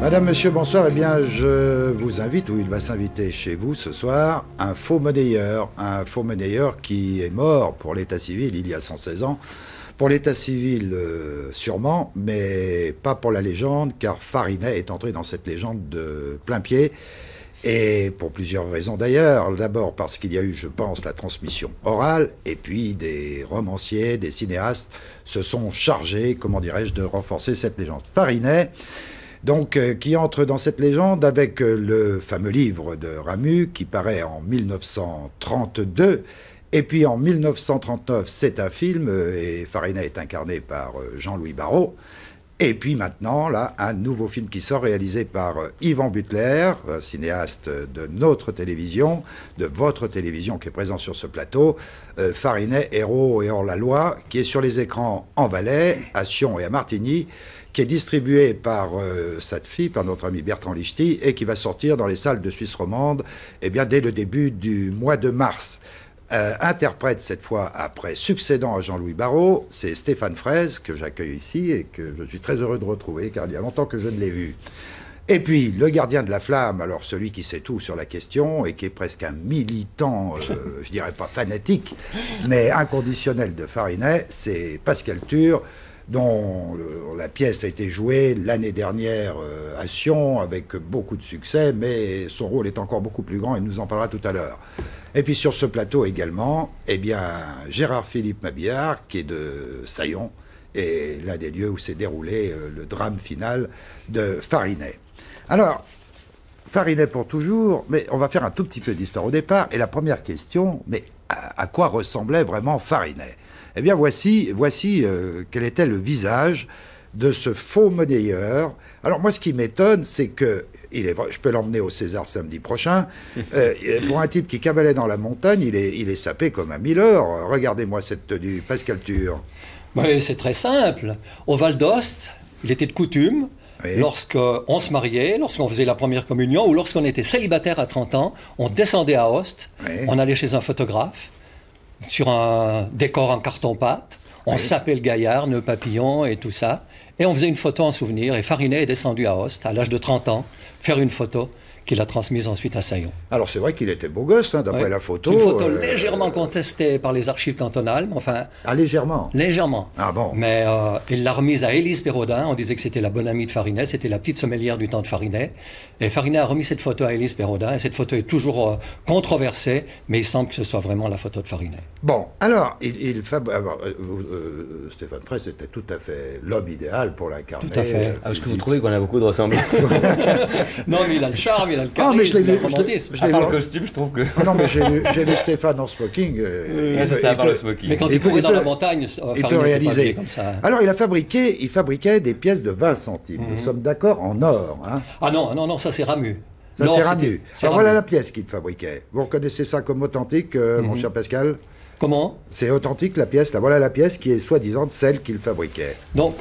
Madame, Monsieur, bonsoir. Eh bien, je vous invite, ou il va s'inviter chez vous ce soir, un faux monnayeur. Un faux monnayeur qui est mort pour l'état civil il y a 116 ans. Pour l'état civil, euh, sûrement, mais pas pour la légende, car Farinet est entré dans cette légende de plein pied. Et pour plusieurs raisons d'ailleurs. D'abord parce qu'il y a eu, je pense, la transmission orale, et puis des romanciers, des cinéastes se sont chargés, comment dirais-je, de renforcer cette légende. Farinet, donc, euh, qui entre dans cette légende avec euh, le fameux livre de Ramu qui paraît en 1932. Et puis en 1939, c'est un film, euh, et Farinet est incarné par Jean-Louis Barrault. Et puis maintenant, là, un nouveau film qui sort réalisé par Yvan Butler, cinéaste de notre télévision, de votre télévision qui est présent sur ce plateau. Farinet, héros et hors la loi, qui est sur les écrans en Valais, à Sion et à Martigny qui est distribué par euh, fille, par notre ami Bertrand Lichty, et qui va sortir dans les salles de Suisse romande eh bien, dès le début du mois de mars. Euh, interprète cette fois, après succédant à Jean-Louis Barrault, c'est Stéphane Fraise, que j'accueille ici et que je suis très heureux de retrouver, car il y a longtemps que je ne l'ai vu. Et puis, le gardien de la flamme, alors celui qui sait tout sur la question et qui est presque un militant, euh, je dirais pas fanatique, mais inconditionnel de Farinet, c'est Pascal Tur, dont la pièce a été jouée l'année dernière euh, à Sion avec beaucoup de succès, mais son rôle est encore beaucoup plus grand, et nous en parlera tout à l'heure. Et puis sur ce plateau également, eh bien, Gérard Philippe Mabillard, qui est de Saillon, et l'un des lieux où s'est déroulé euh, le drame final de Farinet. Alors, Farinet pour toujours, mais on va faire un tout petit peu d'histoire au départ. Et la première question, mais à quoi ressemblait vraiment Farinet? Eh bien, voici, voici euh, quel était le visage de ce faux monnayeur. Alors moi, ce qui m'étonne, c'est que il est, je peux l'emmener au César samedi prochain. Euh, pour un type qui cavalait dans la montagne, il est, il est sapé comme un miller. Regardez-moi cette tenue, Pascal Tur. Oui, c'est très simple. Au Val d'Ost, il était de coutume. Lorsqu'on se mariait, lorsqu'on faisait la première communion ou lorsqu'on était célibataire à 30 ans, on descendait à Ost, on allait chez un photographe, sur un décor en carton-pâte. On sapait le gaillard, nœud papillon et tout ça. Et on faisait une photo en souvenir. Et Farinet est descendu à Host, à l'âge de 30 ans, faire une photo qu'il a transmise ensuite à Saillon. Alors c'est vrai qu'il était beau gosse, hein, d'après la photo. Une photo euh, légèrement contestée par les archives cantonales, mais enfin... Ah, légèrement Légèrement. Ah bon Mais euh, il l'a remise à Élise Perraudin, on disait que c'était la bonne amie de Farinet, c'était la petite sommelière du temps de Farinet. Et Farinet a remis cette photo à Élise Perraudin, et cette photo est toujours euh, controversée, mais il semble que ce soit vraiment la photo de Farinet. Bon, alors, il, il Stéphane Fraisse était tout à fait l'homme idéal pour l'incarner. Tout à fait. Ah, est-ce que vous trouvez qu'on a beaucoup de ressemblances Non, mais il a le charme, il a le charisme, mais je l'ai vu, je le costume, je trouve que. Ah non, mais j'ai vu, Stéphane en smoking. Euh, c'est ça, le smoking. Mais quand il, courait dans la montagne, il peut réaliser. Comme ça. Alors, il a fabriqué, il fabriquait des pièces de 20 centimes. Nous mhm. sommes d'accord en or. Hein. Ah non, non, non, ça c'est Ramu. Ça c'est Ramu. Alors voilà la pièce qu'il fabriquait. Vous reconnaissez ça comme authentique, euh, mon mhm. cher Pascal? Comment? C'est authentique la pièce. Là, voilà la pièce qui est soi-disant celle qu'il fabriquait. Donc,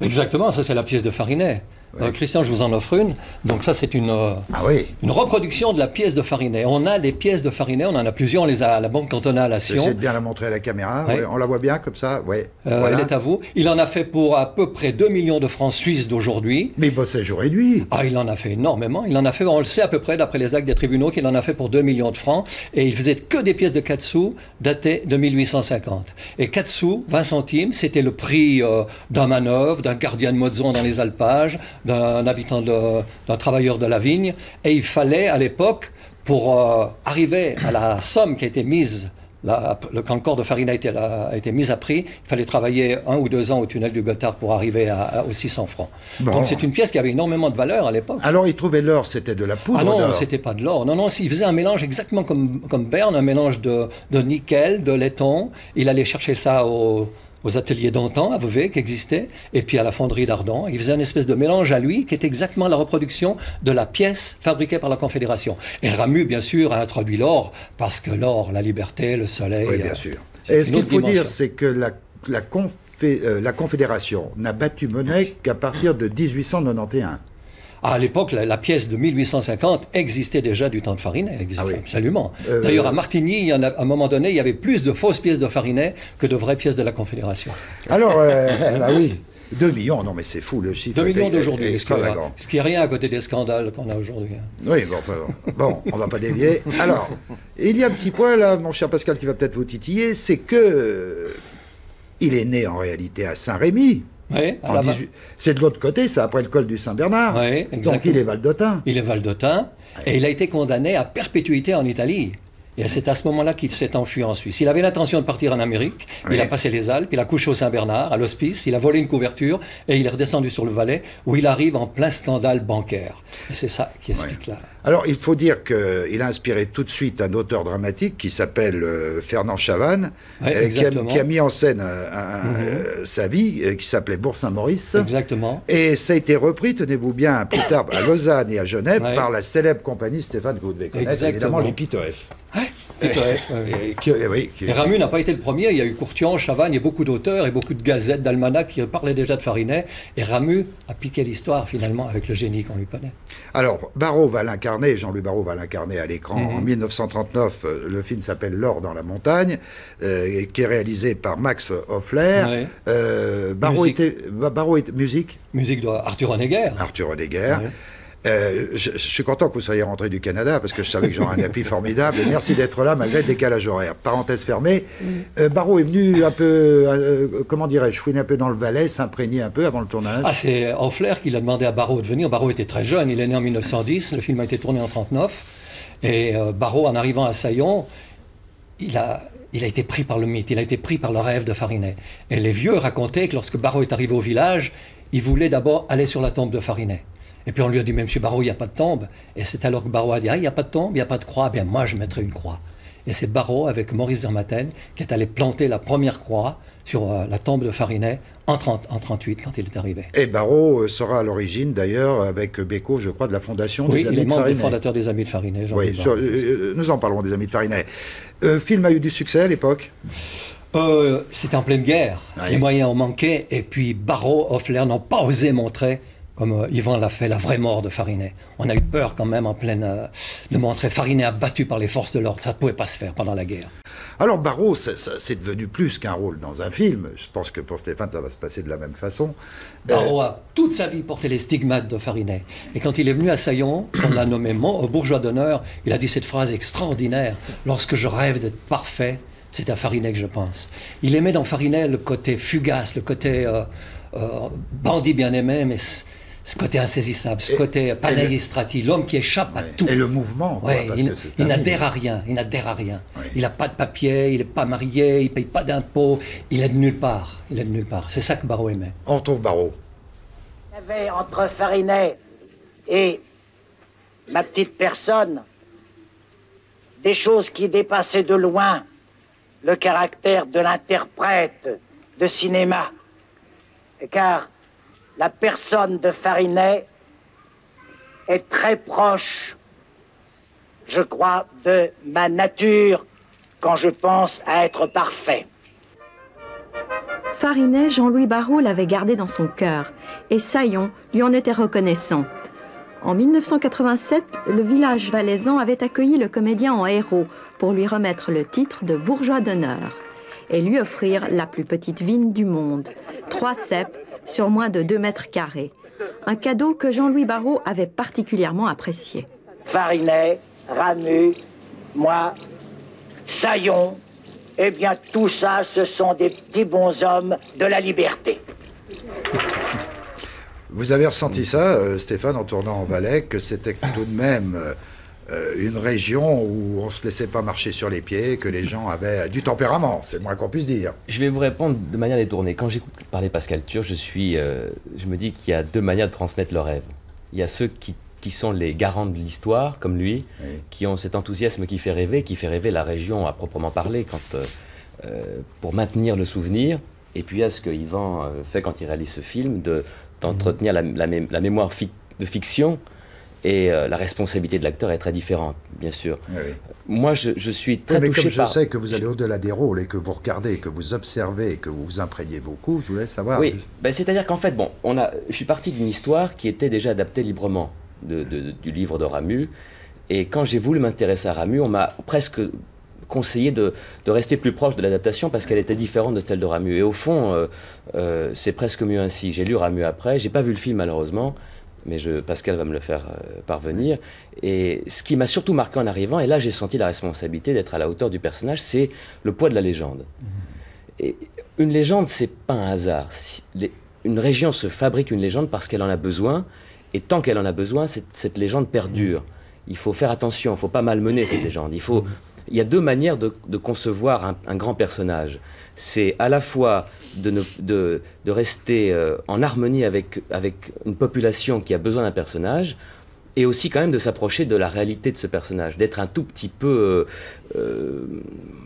exactement, ça c'est la pièce de Farinet. Euh, Christian, je vous en offre une. Donc ça, c'est une, euh, ah oui. une reproduction de la pièce de Farinet. On a les pièces de Farinet, on en a plusieurs, on les a à la Banque cantonale à Sion. J'essaie de bien la montrer à la caméra, on la voit bien comme ça, oui. Euh, elle est à vous. Il en a fait pour à peu près 2 millions de francs suisses d'aujourd'hui. Mais il bossait jour et nuit. Ah, il en a fait énormément. Il en a fait, on le sait à peu près, d'après les actes des tribunaux, qu'il en a fait pour 2 millions de francs. Et il faisait que des pièces de 4 sous datées de 1850. Et 4 sous, 20 centimes, c'était le prix d'un manœuvre, d'un gardien de Mozon dans les alpages, d'un habitant d'un travailleur de la vigne. Et il fallait, à l'époque, pour euh, arriver à la somme qui a été mise le, quand le corps de farine a été, a été mis à prix, il fallait travailler un ou deux ans au tunnel du Gothard pour arriver à, aux 600 francs. Donc c'est une pièce qui avait énormément de valeur à l'époque. Alors il trouvait l'or, c'était de la poudre Ah non, c'était pas de l'or. Non, non, il faisait un mélange exactement comme, comme Berne, un mélange de, de nickel, de laiton. Il allait chercher ça au aux ateliers d'antan à Vevey qui existaient, et puis à la fonderie d'Ardent. Il faisait une espèce de mélange à lui qui est exactement la reproduction de la pièce fabriquée par la Confédération. Et Ramu, bien sûr, a introduit l'or, parce que l'or, la liberté, le soleil... Oui, bien sûr. Et ce qu'il faut dire, c'est que la, la, euh, la Confédération n'a battu monnaie qu'à partir de 1891. À l'époque, la, pièce de 1850 existait déjà du temps de Farinet, ah absolument. Euh, D'ailleurs, à Martigny, il y à un moment donné, il y avait plus de fausses pièces de Farinet que de vraies pièces de la Confédération. Alors, euh, bah oui. 2 millions, non mais c'est fou le chiffre. 2 millions d'aujourd'hui, ce qui est- extravagant. ce qui est rien à côté des scandales qu'on a aujourd'hui. hein. Oui, bon, bon, on va pas dévier. Alors, il y a un petit point là, mon cher Pascal, qui va peut-être vous titiller, c'est que euh, il est né en réalité à Saint-Rémy. Oui, à en la- 18 C'est de l'autre côté, c'est après le col du Saint-Bernard. Oui, Donc il est valdotin. Il est valdotin et il a été condamné à perpétuité en Italie. Et c'est à ce moment-là qu'il s'est enfui en Suisse. Il avait l'intention de partir en Amérique. Oui. Il a passé les Alpes, il a couché au Saint-Bernard, à l'hospice, il a volé une couverture et il est redescendu sur le Valais où il arrive en plein scandale bancaire. Et c'est ça qui explique là. Alors, il faut dire qu'il a inspiré tout de suite un auteur dramatique qui s'appelle euh, Fernand Chavannes, Ouais, euh, qui, a, exactement. qui a mis en scène euh, euh, sa vie, qui s'appelait Bourg-Saint-Maurice. Exactement. Et ça a été repris, tenez-vous bien, plus tard à Lausanne et à Genève, Ouais. par la célèbre compagnie Stéphane que vous devez connaître, Exactement. évidemment, les Pitoef. Ouais. Et qui- oui, qui- Et Ramu n'a pas été le premier. Il y a eu Courtian, Chavannes, il y a beaucoup d'auteurs et beaucoup de gazettes, d'almanachs qui parlaient déjà de Farinet. Et Ramu a piqué l'histoire finalement avec le génie qu'on lui connaît. Alors, Barrault va l'incarner, Jean-Louis Barrault va l'incarner à l'écran Mhm. en 1939. euh, Le film s'appelle L'or dans la montagne, euh, et qui est réalisé par Max Hoffler. Ouais. Euh, Barrault Musique. était, Barrault était musique, Musique de Arthur Honegger. Arthur. Ouais. Euh, je, suis content que vous soyez rentré du Canada parce que je savais que j'aurais un appui formidable. Merci d'être là malgré le décalage horaire. Parenthèse fermée. Euh, Barrault est venu un peu, euh, comment dirais-je, fouiner un peu dans le Valais, s'imprégner un peu avant le tournage. Ah, c'est Hoffler qui l'a demandé à Barrault de venir. Barrault était très jeune, il est né en 1910, le film a été tourné en 39. Et euh, Barrault, en arrivant à Saillon, il a, il a été pris par le mythe, il a été pris par le rêve de Farinet. Et les vieux racontaient que lorsque Barrault est arrivé au village, il voulait d'abord aller sur la tombe de Farinet. Et puis on lui a dit, mais monsieur Barrault, il n'y a pas de tombe. Et c'est alors que Barrault a dit, ah, il n'y a pas de tombe, il n'y a pas de croix, bien moi je mettrai une croix. Et c'est Barrault, avec Maurice Dermaten, qui est allé planter la première croix sur euh, la tombe de Farinet en, 30, en 38 quand il est arrivé. Et Barrault euh, sera à l'origine, d'ailleurs, avec Beko, je crois, de la fondation Oui, des il Amis de membre du Farinet. fondateur des Amis de Farinet, Oui, sur- euh, euh, nous en parlerons des Amis de Farinet. Euh, film a eu du succès à l'époque. C'était en pleine guerre. Oui. Les moyens ont manqué. Et puis Barrault, Hoffler n'ont pas osé montrer, comme euh, Yvan l'a fait, la vraie mort de Farinet. On a eu peur quand même en pleine euh, de montrer Farinet abattu par les forces de l'ordre. Ça ne pouvait pas se faire pendant la guerre. Alors ça- c'est devenu plus qu'un rôle dans un film. Je pense que pour Stéphane, ça va se passer de la même façon. Euh, Barrault a toute sa vie porté les stigmates de Farinet. Et quand il est venu à Saillon, on l'a nommé mon- bourgeois d'honneur, il a dit cette phrase extraordinaire. Lorsque je rêve d'être parfait, c'est à Farinet que je pense. Il aimait dans Farinet le côté fugace, le côté euh, euh, bandit bien-aimé, mais ce, côté insaisissable, ce Et- côté panaistrati, l'homme qui échappe à tout. Et le mouvement, quoi, Ouais, parce il, n'adhère à rien, il n'adhère à rien. Oui. Il n'a pas de papier, il n'est pas marié, il ne paye pas d'impôts, il est de nulle part. Il est de nulle part. C'est ça que Barreau aimait. On retrouve Barrault. Il y avait entre Farinet et ma petite personne des choses qui dépassaient de loin le caractère de l'interprète de cinéma. Car la personne de Farinet est très proche, je crois, de ma nature quand je pense à être parfait. Farinet, Jean-Louis Barrault l'avait gardé dans son cœur et Saillon lui en était reconnaissant. En 1987, le village valaisan avait accueilli le comédien en héros pour lui remettre le titre de bourgeois d'honneur et lui offrir la plus petite vigne du monde, trois ceps sur moins de 2 mètres carrés. Un cadeau que Jean-Louis Barrault avait particulièrement apprécié. Farinet, Ramu, moi, Saillon, eh bien tout ça, ce sont des petits bonshommes de la liberté. Vous avez ressenti ça, euh, Stéphane, en tournant en Valais, que c'était tout de même euh, euh, une région où on se laissait pas marcher sur les pieds, que les gens avaient du tempérament, c'est le moins qu'on puisse dire. Je vais vous répondre de manière détournée. Quand j'écoute parler Pascal Tur, je, suis, euh, je me dis qu'il y a deux manières de transmettre le rêve. Il y a ceux qui, qui sont les garants de l'histoire, comme lui, Oui. qui ont cet enthousiasme qui fait rêver, qui fait rêver la région à proprement parler, quand, euh, euh, pour maintenir le souvenir. Et puis il y a ce que Yvan euh, fait quand il réalise ce film, de- d'entretenir la, la mé- la mémoire de fiction. Et euh, la responsabilité de l'acteur est très différente, bien sûr. Oui, oui. Moi, je, je suis Oui, très mais touché comme je par... sais que vous allez au-delà des rôles et que vous regardez, que vous observez, et que vous vous imprégnez beaucoup, je voulais savoir. Oui, ben, c'est-à-dire qu'en fait, bon, on a, je suis parti d'une histoire qui était déjà adaptée librement de- de- du livre de Ramu. Et quand j'ai voulu m'intéresser à Ramu, on m'a presque conseillé de, rester plus proche de l'adaptation parce qu'elle était différente de celle de Ramu. Et au fond, euh, euh, c'est presque mieux ainsi. J'ai lu Ramu après, j'ai pas vu le film malheureusement, mais je, Pascal va me le faire euh, parvenir. Et ce qui m'a surtout marqué en arrivant, et là j'ai senti la responsabilité d'être à la hauteur du personnage, c'est le poids de la légende. Mmh. Et une légende, c'est pas un hasard. une région se fabrique une légende parce qu'elle en a besoin, et tant qu'elle en a besoin, cette, légende perdure. Il faut faire attention, il ne faut pas malmener cette légende. Il faut il y a deux manières de, concevoir un, grand personnage. C'est à la fois de, rester euh, en harmonie avec une population qui a besoin d'un personnage, et aussi quand même de s'approcher de la réalité de ce personnage, d'être un tout petit peu, euh, euh,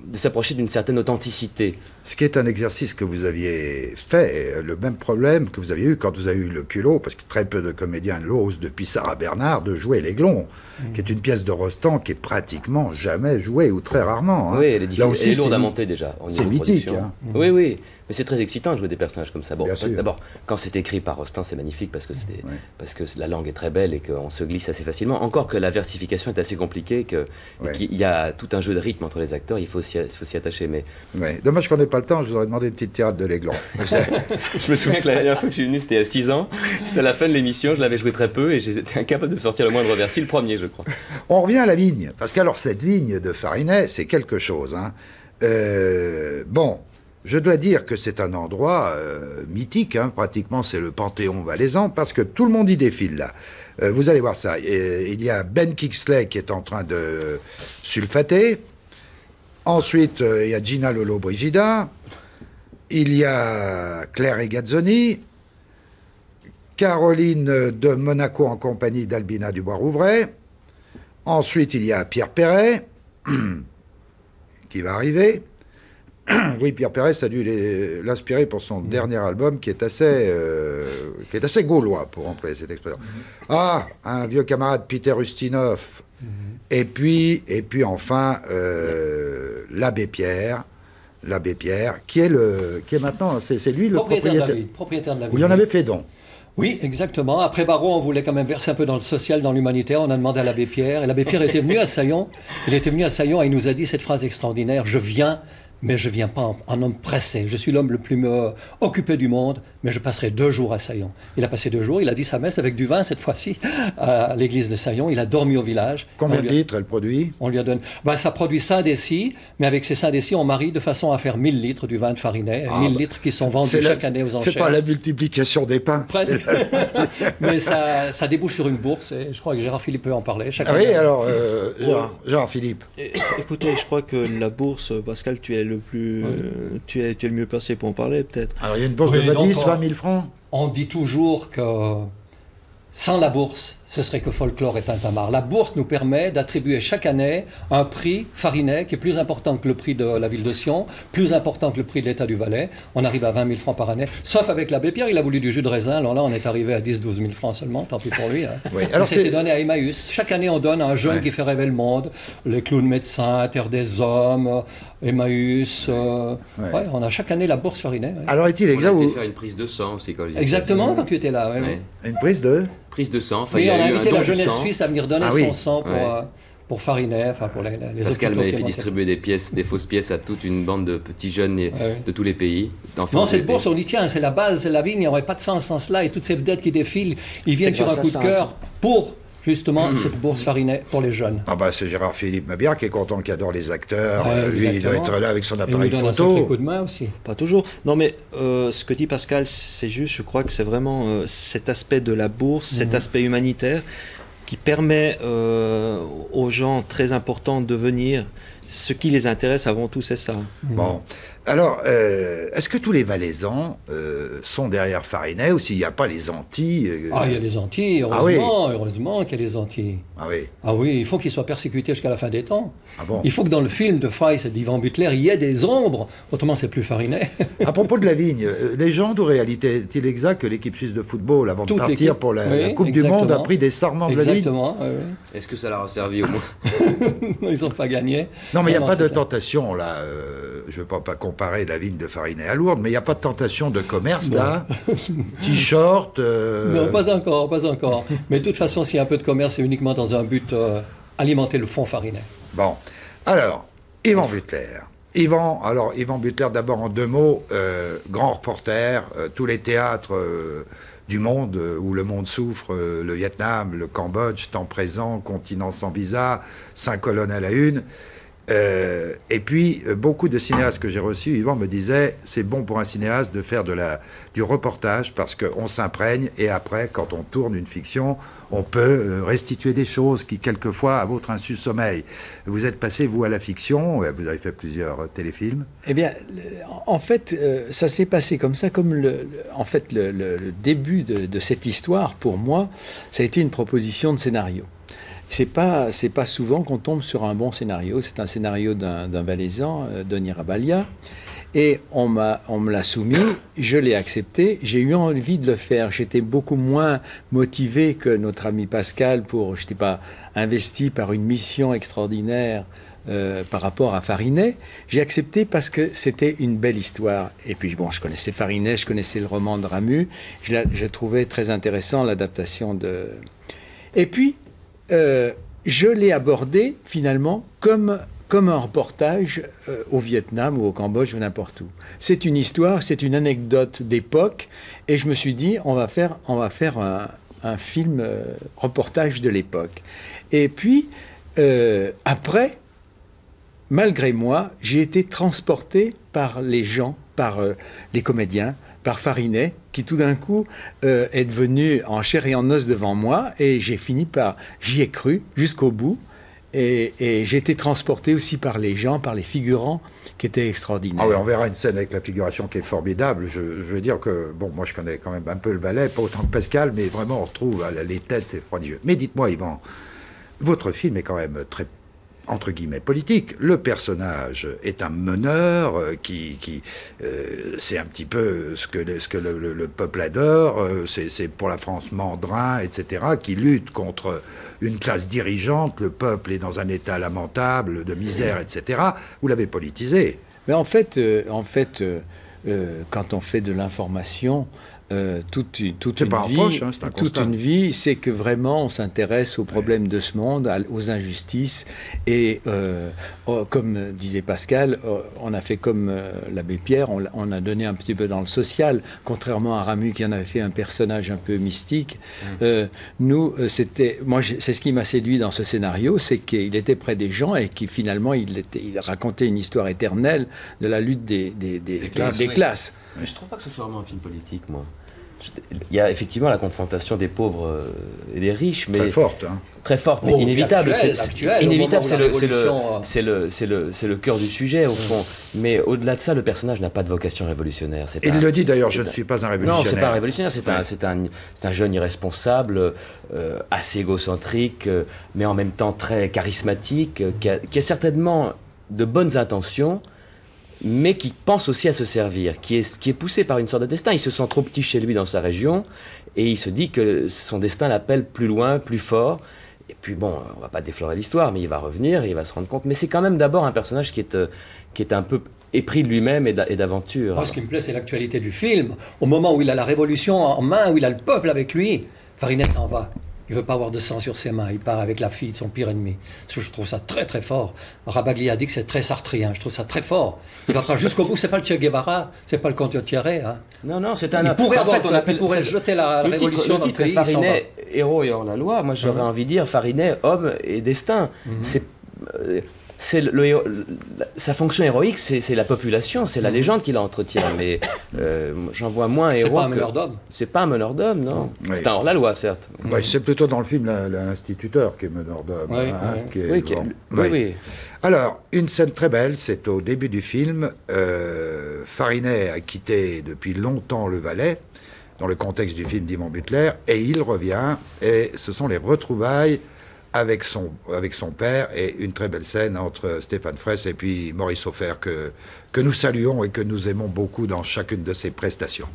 de s'approcher d'une certaine authenticité. Ce qui est un exercice que vous aviez fait, le même problème que vous aviez eu quand vous avez eu le culot, parce que très peu de comédiens l'osent depuis Sarah Bernard de jouer l'Aiglon, mmh. qui est une pièce de Rostand qui est pratiquement jamais jouée ou très rarement. Hein. Oui, elle est, Là aussi, lourde à monter déjà. C'est mythique. Hein. Oui, oui. Mais c'est très excitant de jouer des personnages comme ça. Bon, d'abord, quand c'est écrit par Rostand, c'est magnifique parce que, parce que la langue est très belle et qu'on se glisse assez facilement. Encore que la versification est assez compliquée, qu'il y a tout un jeu de rythme entre les acteurs, il faut s'y attacher. Mais... Dommage qu'on n'ait pas le temps, je vous aurais demandé une petite tirade de l'aiglon. je me souviens que la dernière fois que je suis venu, c'était à 6 ans. C'était à la fin de l'émission, je l'avais joué très peu et j'étais incapable de sortir le moindre versi, le premier, je crois. On revient à la vigne, parce qu'alors cette vigne de Farinet, c'est quelque chose. Hein. Euh, bon, je dois dire que c'est un endroit euh, mythique, hein. pratiquement c'est le Panthéon valaisan, parce que tout le monde y défile là. Euh, vous allez voir ça. il y a Ben Kingsley qui est en train de sulfater. Ensuite, euh, il y a Gina Lolo Brigida. Il y a Claire Egazzoni. Caroline de Monaco en compagnie d'Albina Dubois-Rouvray. Ensuite, il y a Pierre Perret qui va arriver. oui, Pierre Perret a dû l'inspirer pour son dernier album qui est assez, euh, qui est assez gaulois, pour employer cette expression. Ah, un vieux camarade, Peter Ustinov. Et puis, et puis enfin, euh, l'abbé Pierre, l'abbé Pierre, qui est, le, qui est maintenant, c'est lui le propriétaire, de la propriétaire de la ville. Vous en avez fait don. Oui, exactement. Après Barreau, on voulait quand même verser un peu dans le social, dans l'humanitaire. On a demandé à l'abbé Pierre. Et l'abbé Pierre était venu à Saillon. Il était venu à Saillon et il nous a dit cette phrase extraordinaire Je viens mais je ne viens pas en, homme pressé. Je suis l'homme le plus euh, occupé du monde, mais je passerai deux jours à Saillon. Il a passé deux jours, il a dit sa messe avec du vin cette fois-ci à l'église de Saillon. Il a dormi au village. Combien de litres elle produit? On lui a donné. Ben, ça produit 100 décis, mais avec ces 100 décis, on marie de façon à faire 1000 litres du vin de Farinet, 1000 ah, bah, litres qui sont vendus chaque année aux enchères. C'est pas la multiplication des pains. Presque. mais ça, ça, débouche sur une bourse, et je crois que Gérard Philippe peut en parler. Chaque ah oui, alors, euh, Gérard, Philippe. Écoutez, je crois que la bourse, Pascal, tu es le plus. Euh, tu, es, le mieux placé pour en parler, peut-être. Alors, il y a une bourse de 10, 20 000 francs On dit toujours que sans la bourse, ce serait que folklore et tintamarre. La bourse nous permet d'attribuer chaque année un prix Farinet qui est plus important que le prix de la ville de Sion, plus important que le prix de l'État du Valais. On arrive à 20 000 francs par année, sauf avec l'abbé Pierre, il a voulu du jus de raisin. Alors là, on est arrivé à 10-12 000 francs seulement, tant pis pour lui. Hein. Oui, alors c'était donné à Emmaüs. Chaque année, on donne à un jeune qui fait rêver le monde, les clowns médecins, Terre des Hommes, Emmaüs. Euh, ouais. on a chaque année la bourse Farinet. Alors est-il exact On a faire une prise de sang aussi quand Exactement, quand tu étais là. Une prise de prise de sang. oui, on a, invité la jeunesse suisse à venir donner ah son sang pour, euh, pour Farinet, enfin pour les, les Pascal m'avait fait distribuer des pièces, des fausses pièces à toute une bande de petits jeunes de tous les pays. Non, cette bourse, on y tient, c'est la base, c'est la vigne, il n'y aurait pas de sens sans cela, et toutes ces vedettes qui défilent, ils viennent sur un coup de cœur pour justement hmm. cette bourse Farinet pour les jeunes. Ah bah c'est Gérard Philippe Mabir qui est content, qui adore les acteurs. lui, il doit être là avec son appareil il nous donne photo. Un coup de main aussi. Pas toujours. Non mais euh, ce que dit Pascal, c'est juste. Je crois que c'est vraiment euh, cet aspect de la bourse, cet mhm. aspect humanitaire qui permet euh, aux gens très importants de venir. Ce qui les intéresse avant tout, c'est ça. Bon, alors, euh, est-ce que tous les Valaisans euh, sont derrière Farinet ou s'il n'y a pas les Antilles euh, Ah, il y a les Antilles, ah heureusement, heureusement qu'il y a les Antilles. Ah oui Ah oui, il faut qu'ils soient persécutés jusqu'à la fin des temps. Ah bon Il faut que dans le film de Fry et d'Ivan Butler, il y ait des ombres, autrement c'est plus Farinet. à propos de la vigne, légende ou réalité Est-il exact que l'équipe suisse de football, avant de partir pour la, Coupe du Monde, a pris des sarments de la vigne Exactement, Est-ce que ça leur a servi au moins? Ils n'ont pas gagné. Non, mais il n'y a pas de tentation, là. je ne veux pas, pas comparer la vigne de Farinet à Lourdes, mais il n'y a pas de tentation de commerce là T-shirt euh, Non, pas encore, pas encore. mais de toute façon, s'il y a un peu de commerce, c'est uniquement dans un but euh, alimenter le fonds Farinet. Bon, alors, Yvan Butler. Yvan, alors Yvan Butler, d'abord en deux mots, euh, grand reporter, euh, tous les théâtres du monde où le monde souffre, le Vietnam, le Cambodge, temps présent, continent sans visa, cinq colonnes à la une. Euh, et puis, euh, beaucoup de cinéastes que j'ai reçus, Yvan me disait, c'est bon pour un cinéaste de faire du reportage parce qu'on s'imprègne et après, quand on tourne une fiction, on peut euh, restituer des choses qui, quelquefois, à votre insu, sommeil. Vous êtes passé, vous, à la fiction, vous avez fait plusieurs téléfilms. Eh bien, en fait, ça s'est passé comme ça, comme le, en fait, le, début de cette histoire, pour moi, ça a été une proposition de scénario c'est pas c'est pas souvent qu'on tombe sur un bon scénario. C'est un scénario d'un Valaisan, euh, Denis et on m'a on me l'a soumis. Je l'ai accepté. J'ai eu envie de le faire. J'étais beaucoup moins motivé que notre ami Pascal pour. Je n'étais pas investi par une mission extraordinaire. Euh, par rapport à Farinet, j'ai accepté parce que c'était une belle histoire. Et puis, bon, je connaissais Farinet, je connaissais le roman de Ramu, je trouvais très intéressant l'adaptation de... Et puis, euh, je l'ai abordé finalement comme, comme un reportage euh, au Vietnam ou au Cambodge ou n'importe où. C'est une histoire, c'est une anecdote d'époque, et je me suis dit, on va faire, on va faire un, film euh, reportage de l'époque. Et puis, après, malgré moi, j'ai été transporté par les gens, par les comédiens, par Farinet, qui tout d'un coup euh, est devenu en chair et en os devant moi, et j'ai fini par, j'y ai cru jusqu'au bout, et, j'ai été transporté aussi par les gens, par les figurants, qui étaient extraordinaires. Ah oui, on verra une scène avec la figuration qui est formidable. Je, veux dire que, bon, moi je connais quand même un peu le ballet, pas autant que Pascal, mais vraiment on retrouve les têtes, c'est prodigieux. Mais dites-moi, Yvan, votre film est quand même très entre guillemets politique. Le personnage est un meneur euh, qui, qui euh, c'est un petit peu ce que, ce que le, peuple adore, euh, c'est pour la France mandrin, etc., qui lutte contre une classe dirigeante, le peuple est dans un état lamentable, de misère, etc. Vous l'avez politisé. Mais en fait, en fait quand on fait de l'information, euh, toute, toute, une vie, hein, toute une vie, c'est que vraiment on s'intéresse aux problèmes de ce monde, aux injustices. Et euh, oh, comme disait Pascal, oh, on a fait comme euh, l'abbé Pierre, on, a donné un petit peu dans le social, contrairement à Ramu qui en avait fait un personnage un peu mystique. Mmh. nous, c'était, moi, c'est ce qui m'a séduit dans ce scénario, c'est qu'il était près des gens et qu'il finalement il, était, il racontait une histoire éternelle de la lutte des, des, des, classes. Des, classes. Mais je trouve pas que ce soit vraiment un film politique, moi. Il y a effectivement la confrontation des pauvres euh, et des riches, mais très forte, hein. très forte, mais inévitable. C'est inévitable, c'est le, c'est le, le, le, cœur du sujet au fond. Mais au-delà de ça, le personnage n'a pas de vocation révolutionnaire. Il le dit d'ailleurs, je ne suis pas un révolutionnaire. Non, c'est pas un révolutionnaire, c'est un, un, un, jeune irresponsable, euh, assez égocentrique, euh, mais en même temps très charismatique, qui a, qui a certainement de bonnes intentions mais qui pense aussi à se servir, qui est, qui est poussé par une sorte de destin. Il se sent trop petit chez lui dans sa région, et il se dit que son destin l'appelle plus loin, plus fort. Et puis bon, on va pas déflorer l'histoire, mais il va revenir, et il va se rendre compte. Mais c'est quand même d'abord un personnage qui est, euh, qui est un peu épris de lui-même et d'aventure. ce qui me plaît, c'est l'actualité du film. Au moment où il a la révolution en main, où il a le peuple avec lui, Farinès s'en va. Il veut pas avoir de sang sur ses mains. Il part avec la fille de son pire ennemi. Je trouve ça très très fort. Rabaglia a dit que c'est très sartrien. Je trouve ça très fort. Il va pas jusqu'au bout. C'est pas le Che Guevara, c'est pas le Condottiere. Hein. Non non, c'est un. Il pourrait en fait, on appelle, pourrait jeter la, révolution dans le pays. Farinet, héros et hors la loi. Moi, j'aurais envie de dire Farinet, homme et destin. Mhm. C'est euh, c'est le, sa fonction héroïque, c'est la population, c'est la mhm. légende qui l'entretient. Mais euh, j'en vois moins héros. C'est pas un meneur d'homme. C'est pas un meneur d'homme, non. C'est un hors-la-loi, certes. c'est plutôt dans le film l'instituteur qui est meneur d'homme. oui, oui, Alors, une scène très belle, c'est au début du film. Euh, Farinet a quitté depuis longtemps le Valais, dans le contexte du film d'Yvon Butler, et il revient, et ce sont les retrouvailles avec son, avec son père et une très belle scène entre Stéphane Fraisse et puis Maurice Offert que, que nous saluons et que nous aimons beaucoup dans chacune de ses prestations.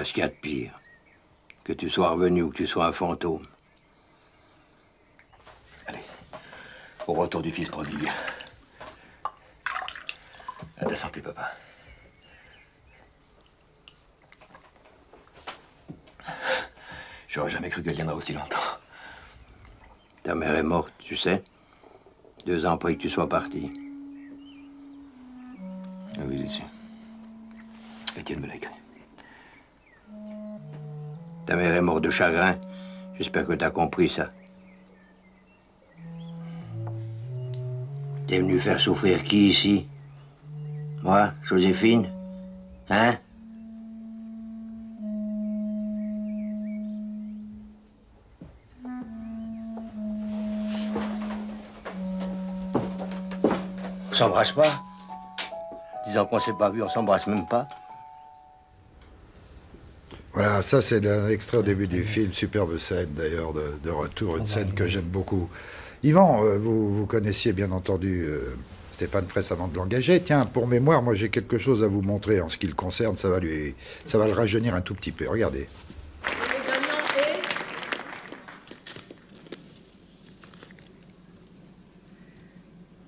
Pas ce qu'il y a de pire. Que tu sois revenu ou que tu sois un fantôme. Au retour du fils prodigue. À ta santé, papa. J'aurais jamais cru qu'elle viendrait aussi longtemps. Ta mère est morte, tu sais. Deux ans après que tu sois parti. Ah oui, j'ai su. Étienne me l'a écrit. Ta mère est morte de chagrin. J'espère que t'as compris ça. T'es venu faire souffrir qui ici? Moi, Joséphine? Hein? On s'embrasse pas Disons qu'on s'est pas vu, on s'embrasse même pas. Voilà, ça c'est un extrait au début du film, superbe scène d'ailleurs de, de retour, une scène que j'aime beaucoup. Yvan, euh, vous, vous connaissiez bien entendu euh, Stéphane Fraisse avant de l'engager. Tiens, pour mémoire, moi j'ai quelque chose à vous montrer en ce qui le concerne, ça va, lui, ça va le rajeunir un tout petit peu. Regardez.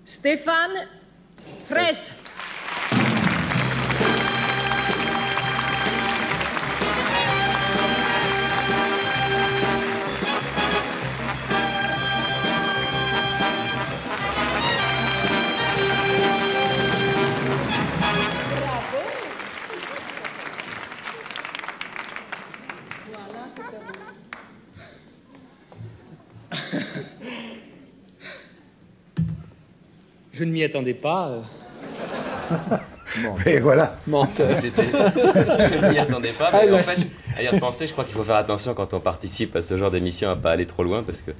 Stéphane Fraisse. Ne m'y attendais pas. euh. Et voilà. Menteur. Je ne m'y attendais pas, mais Ah, en bah, fait, à y repenser, je crois qu'il faut faire attention quand on participe à ce genre d'émission à pas aller trop loin parce que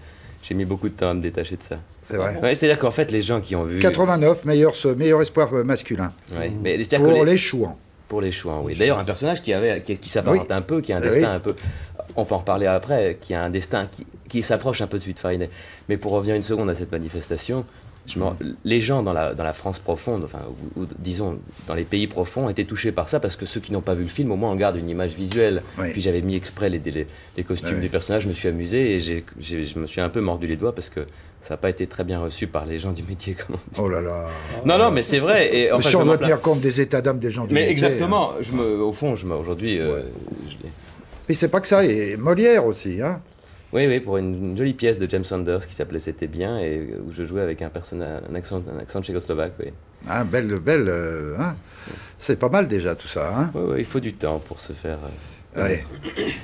j'ai mis beaucoup de temps à me détacher de ça. C'est vrai. Ouais, C'est-à-dire qu'en fait, les gens qui ont vu. 89, meilleur, ce meilleur espoir euh, masculin. Ouais, mais Pour les- les chouans. Pour les chouans, oui. D'ailleurs, un personnage qui, avait, qui, qui s'apparente Oui. un peu, qui a un Eh destin oui. un peu. On peut en reparler après, qui a un destin qui, qui s'approche un peu de celui de Farinet. Mais pour revenir une seconde à cette manifestation, je les gens dans la, dans la France profonde, enfin, ou, ou disons dans les pays profonds, étaient touchés par ça parce que ceux qui n'ont pas vu le film, au moins, on garde une image visuelle. Oui. Puis j'avais mis exprès les, les, les costumes Oui. des personnages, je me suis amusé et je me suis un peu mordu les doigts parce que ça n'a pas été très bien reçu par les gens du métier. Comme on dit. Oh là là. Non, non, mais c'est vrai. Et, Mais enfin, si on doit tenir compte des états d'âme des gens du Mais métier, hein. exactement, je me, au fond, aujourd'hui, euh, je l'ai- Mais c'est pas que ça, et Molière aussi. Hein. Oui, oui, pour une, une jolie pièce de James Saunders qui s'appelait C'était bien et où je jouais avec un personnage, un accent, un accent tchécoslovaque. Oui. Hein, belle, belle. euh, hein. C'est pas mal déjà tout ça. Hein. Oui, oui, il faut du temps pour se faire. euh, Ouais.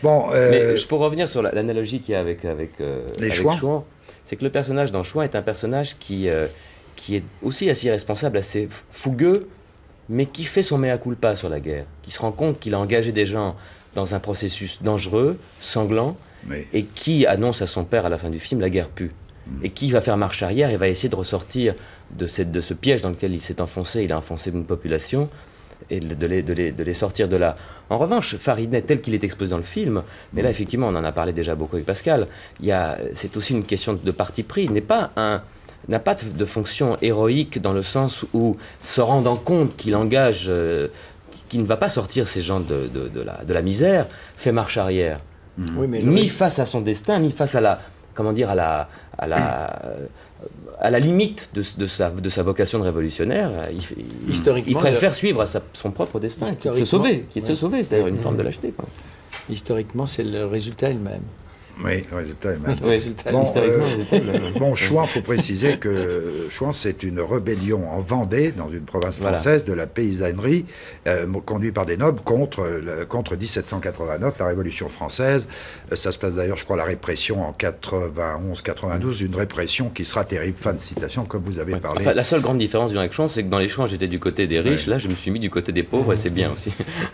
Bon, euh, Mais pour revenir sur la- l'analogie qu'il y a avec, avec, euh, Les avec Chouans. Chouan, c'est que le personnage dans Chouan est un personnage qui, euh, qui est aussi assez irresponsable, assez fougueux, mais qui fait son mea culpa sur la guerre, qui se rend compte qu'il a engagé des gens dans un processus dangereux, sanglant, et qui annonce à son père à la fin du film la guerre pue. Et qui va faire marche arrière et va essayer de ressortir de, cette, de ce piège dans lequel il s'est enfoncé. Il a enfoncé une population et de les, de les- de les sortir de là. En revanche, Farinet, tel qu'il est exposé dans le film, mais là effectivement on en a parlé déjà beaucoup avec Pascal, c'est aussi une question de parti pris. Il n'est pas un n'a pas de, de fonction héroïque dans le sens où, se rendant compte qu'il engage, euh, qu'il ne va pas sortir ces gens de- de la, de la misère, fait marche arrière Oui, mais mis face à son destin, mis face à la, comment dire, à la, à la, euh, à la limite de, de sa, de sa vocation de révolutionnaire, euh, il, Historiquement, il préfère le- suivre à sa- son propre destin, qui est de se sauver, qui est de se ouais. sauver, c'est d'ailleurs une forme de lâcheté. Quoi. Historiquement, c'est le résultat elle-même. Oui, le résultat est mal. Le résultat Bon, Historiquement, euh. Bon, Chouan, il faut préciser que Chouan, c'est une rébellion en Vendée, dans une province Voilà. française, de la paysannerie, euh, conduite par des nobles contre, contre 1789, la Révolution française. Euh, Ça se passe d'ailleurs, je crois, la répression en 91-92, une répression qui sera terrible. Fin de citation, comme vous avez Ouais. parlé. Enfin, la seule grande différence avec Chouan, c'est que dans les Chouans, j'étais du côté des riches, Ouais. là, je me suis mis du côté des pauvres, et c'est bien aussi.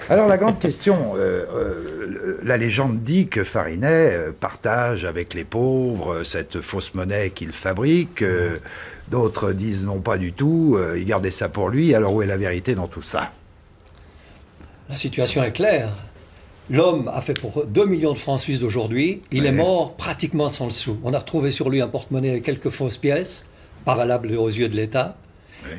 Alors la grande question, euh, la légende dit que Farinet euh, partage avec les pauvres euh, cette fausse monnaie qu'il fabrique. euh, D'autres disent non, pas du tout. euh, il gardait ça pour lui. Alors où est la vérité dans tout ça? La situation est claire. L'homme a fait pour 2 millions de francs suisses d'aujourd'hui. Il Ouais. est mort pratiquement sans le sou. On a retrouvé sur lui un porte-monnaie avec quelques fausses pièces, pas valables aux yeux de l'État.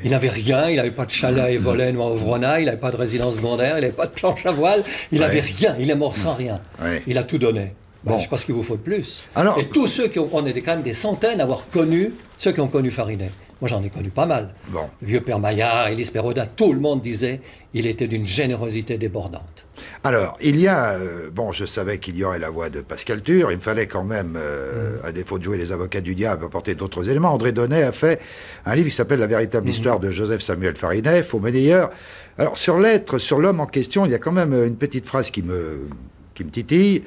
Il n'avait rien, il n'avait pas de chalet à Evolène ou à Ovrona, il n'avait pas de résidence secondaire, il n'avait pas de planche à voile, il n'avait rien, il est mort sans rien. Ouais. Il a tout donné. Ben. Je ce qu'il vous faut de plus. Alors- Et tous ceux qui ont, on était quand même des centaines à avoir connu, ceux qui ont connu Farinet. Moi j'en ai connu pas mal. Bon. Le vieux père Maillard, Élise Perrodin, tout le monde disait il était d'une générosité débordante. Alors, il y a. euh, bon, je savais qu'il y aurait la voix de Pascal Tur. Il me fallait quand même, euh, à défaut de jouer les avocats du diable, apporter d'autres éléments. André Donnet a fait un livre qui s'appelle La véritable histoire de Joseph Samuel Farinet, faux monnayeur. Alors, sur l'être, sur l'homme en question, il y a quand même une petite phrase qui me, qui me titille.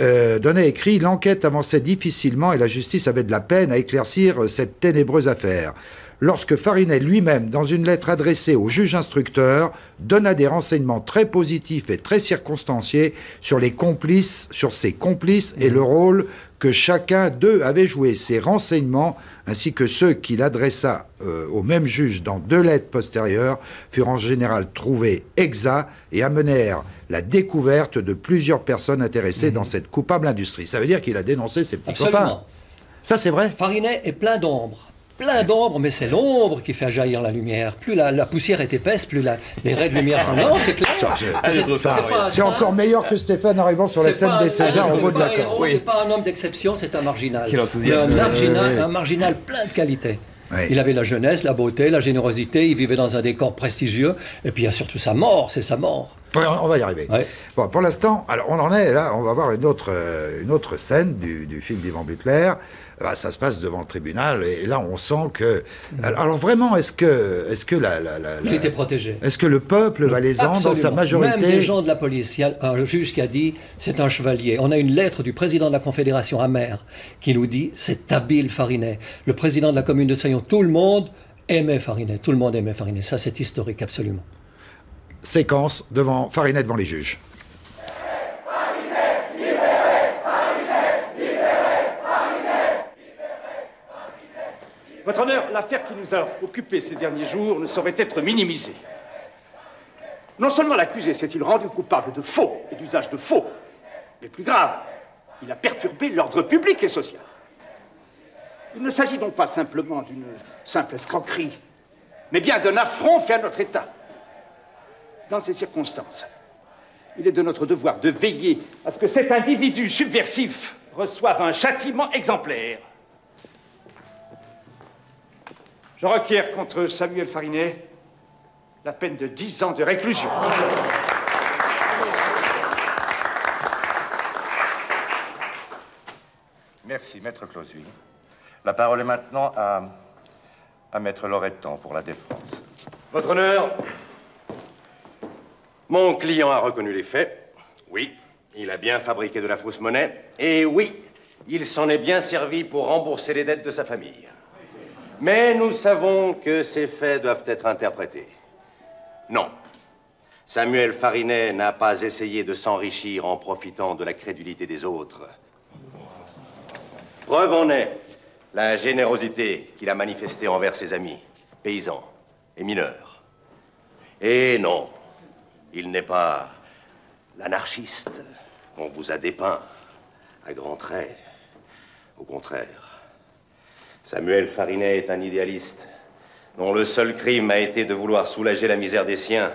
Euh, Donnet écrit L'enquête avançait difficilement et la justice avait de la peine à éclaircir cette ténébreuse affaire. Lorsque Farinet lui-même, dans une lettre adressée au juge instructeur, donna des renseignements très positifs et très circonstanciés sur les complices, sur ses complices et le rôle que chacun d'eux avait joué. Ces renseignements, ainsi que ceux qu'il adressa euh, au même juge dans deux lettres postérieures, furent en général trouvés exacts et amenèrent la découverte de plusieurs personnes intéressées dans cette coupable industrie. Ça veut dire qu'il a dénoncé ses petits copains. Ça, c'est vrai? Farinet est plein d'ombre. Plein d'ombre, mais c'est l'ombre qui fait jaillir la lumière. Plus la, la poussière est épaisse, plus la- les raies de lumière sont... Non, c'est clair. Ça, c'est- encore meilleur que Stéphane arrivant sur la scène des Césars au c'est bout de pas un l'accord. héros, C'est pas un homme d'exception, c'est un marginal. Quel enthousiasme. Un marginal, un marginal plein de qualités. Il avait la jeunesse, la beauté, la générosité, il vivait dans un décor prestigieux, et puis il y a surtout sa mort, c'est sa mort. Ouais, on va y arriver. Ouais. Bon, pour l'instant, alors on en est là, on va voir une autre, euh, une autre scène du, du film d'Ivan Butler. Ah, ça se passe devant le tribunal et là on sent que. Alors, vraiment, est-ce que, est-ce que la, la- la- était protégé. est-ce que le peuple valaisan, dans sa majorité, Même des gens de la police. Il y a un juge qui a dit c'est un chevalier. On a une lettre du président de la Confédération amère qui nous dit c'est habile Farinet. Le président de la commune de Saillon, tout le monde aimait Farinet. Tout le monde aimait Farinet. Ça, c'est historique, absolument. séquence devant Farinet devant les juges. Votre honneur, l'affaire qui nous a occupés ces derniers jours ne saurait être minimisée. Non seulement l'accusé s'est-il rendu coupable de faux et d'usage de faux, mais plus grave, il a perturbé l'ordre public et social. Il ne s'agit donc pas simplement d'une simple escroquerie, mais bien d'un affront fait à notre État. Dans ces circonstances, il est de notre devoir de veiller à ce que cet individu subversif reçoive un châtiment exemplaire. Je requiers contre Samuel Farinet la peine de 10 ans de réclusion. Merci, Maître Clausuy. La parole est maintenant à, à Maître Loretan pour la défense. Votre honneur, mon client a reconnu les faits. Oui, il a bien fabriqué de la fausse monnaie. Et oui, il s'en est bien servi pour rembourser les dettes de sa famille. Mais nous savons que ces faits doivent être interprétés. Non. Samuel Farinet n'a pas essayé de s'enrichir en profitant de la crédulité des autres. Preuve en est la générosité qu'il a manifestée envers ses amis, paysans et mineurs. Et non, il n'est pas l'anarchiste qu'on vous a dépeint à grands traits. Au contraire, Samuel Farinet est un idéaliste dont le seul crime a été de vouloir soulager la misère des siens.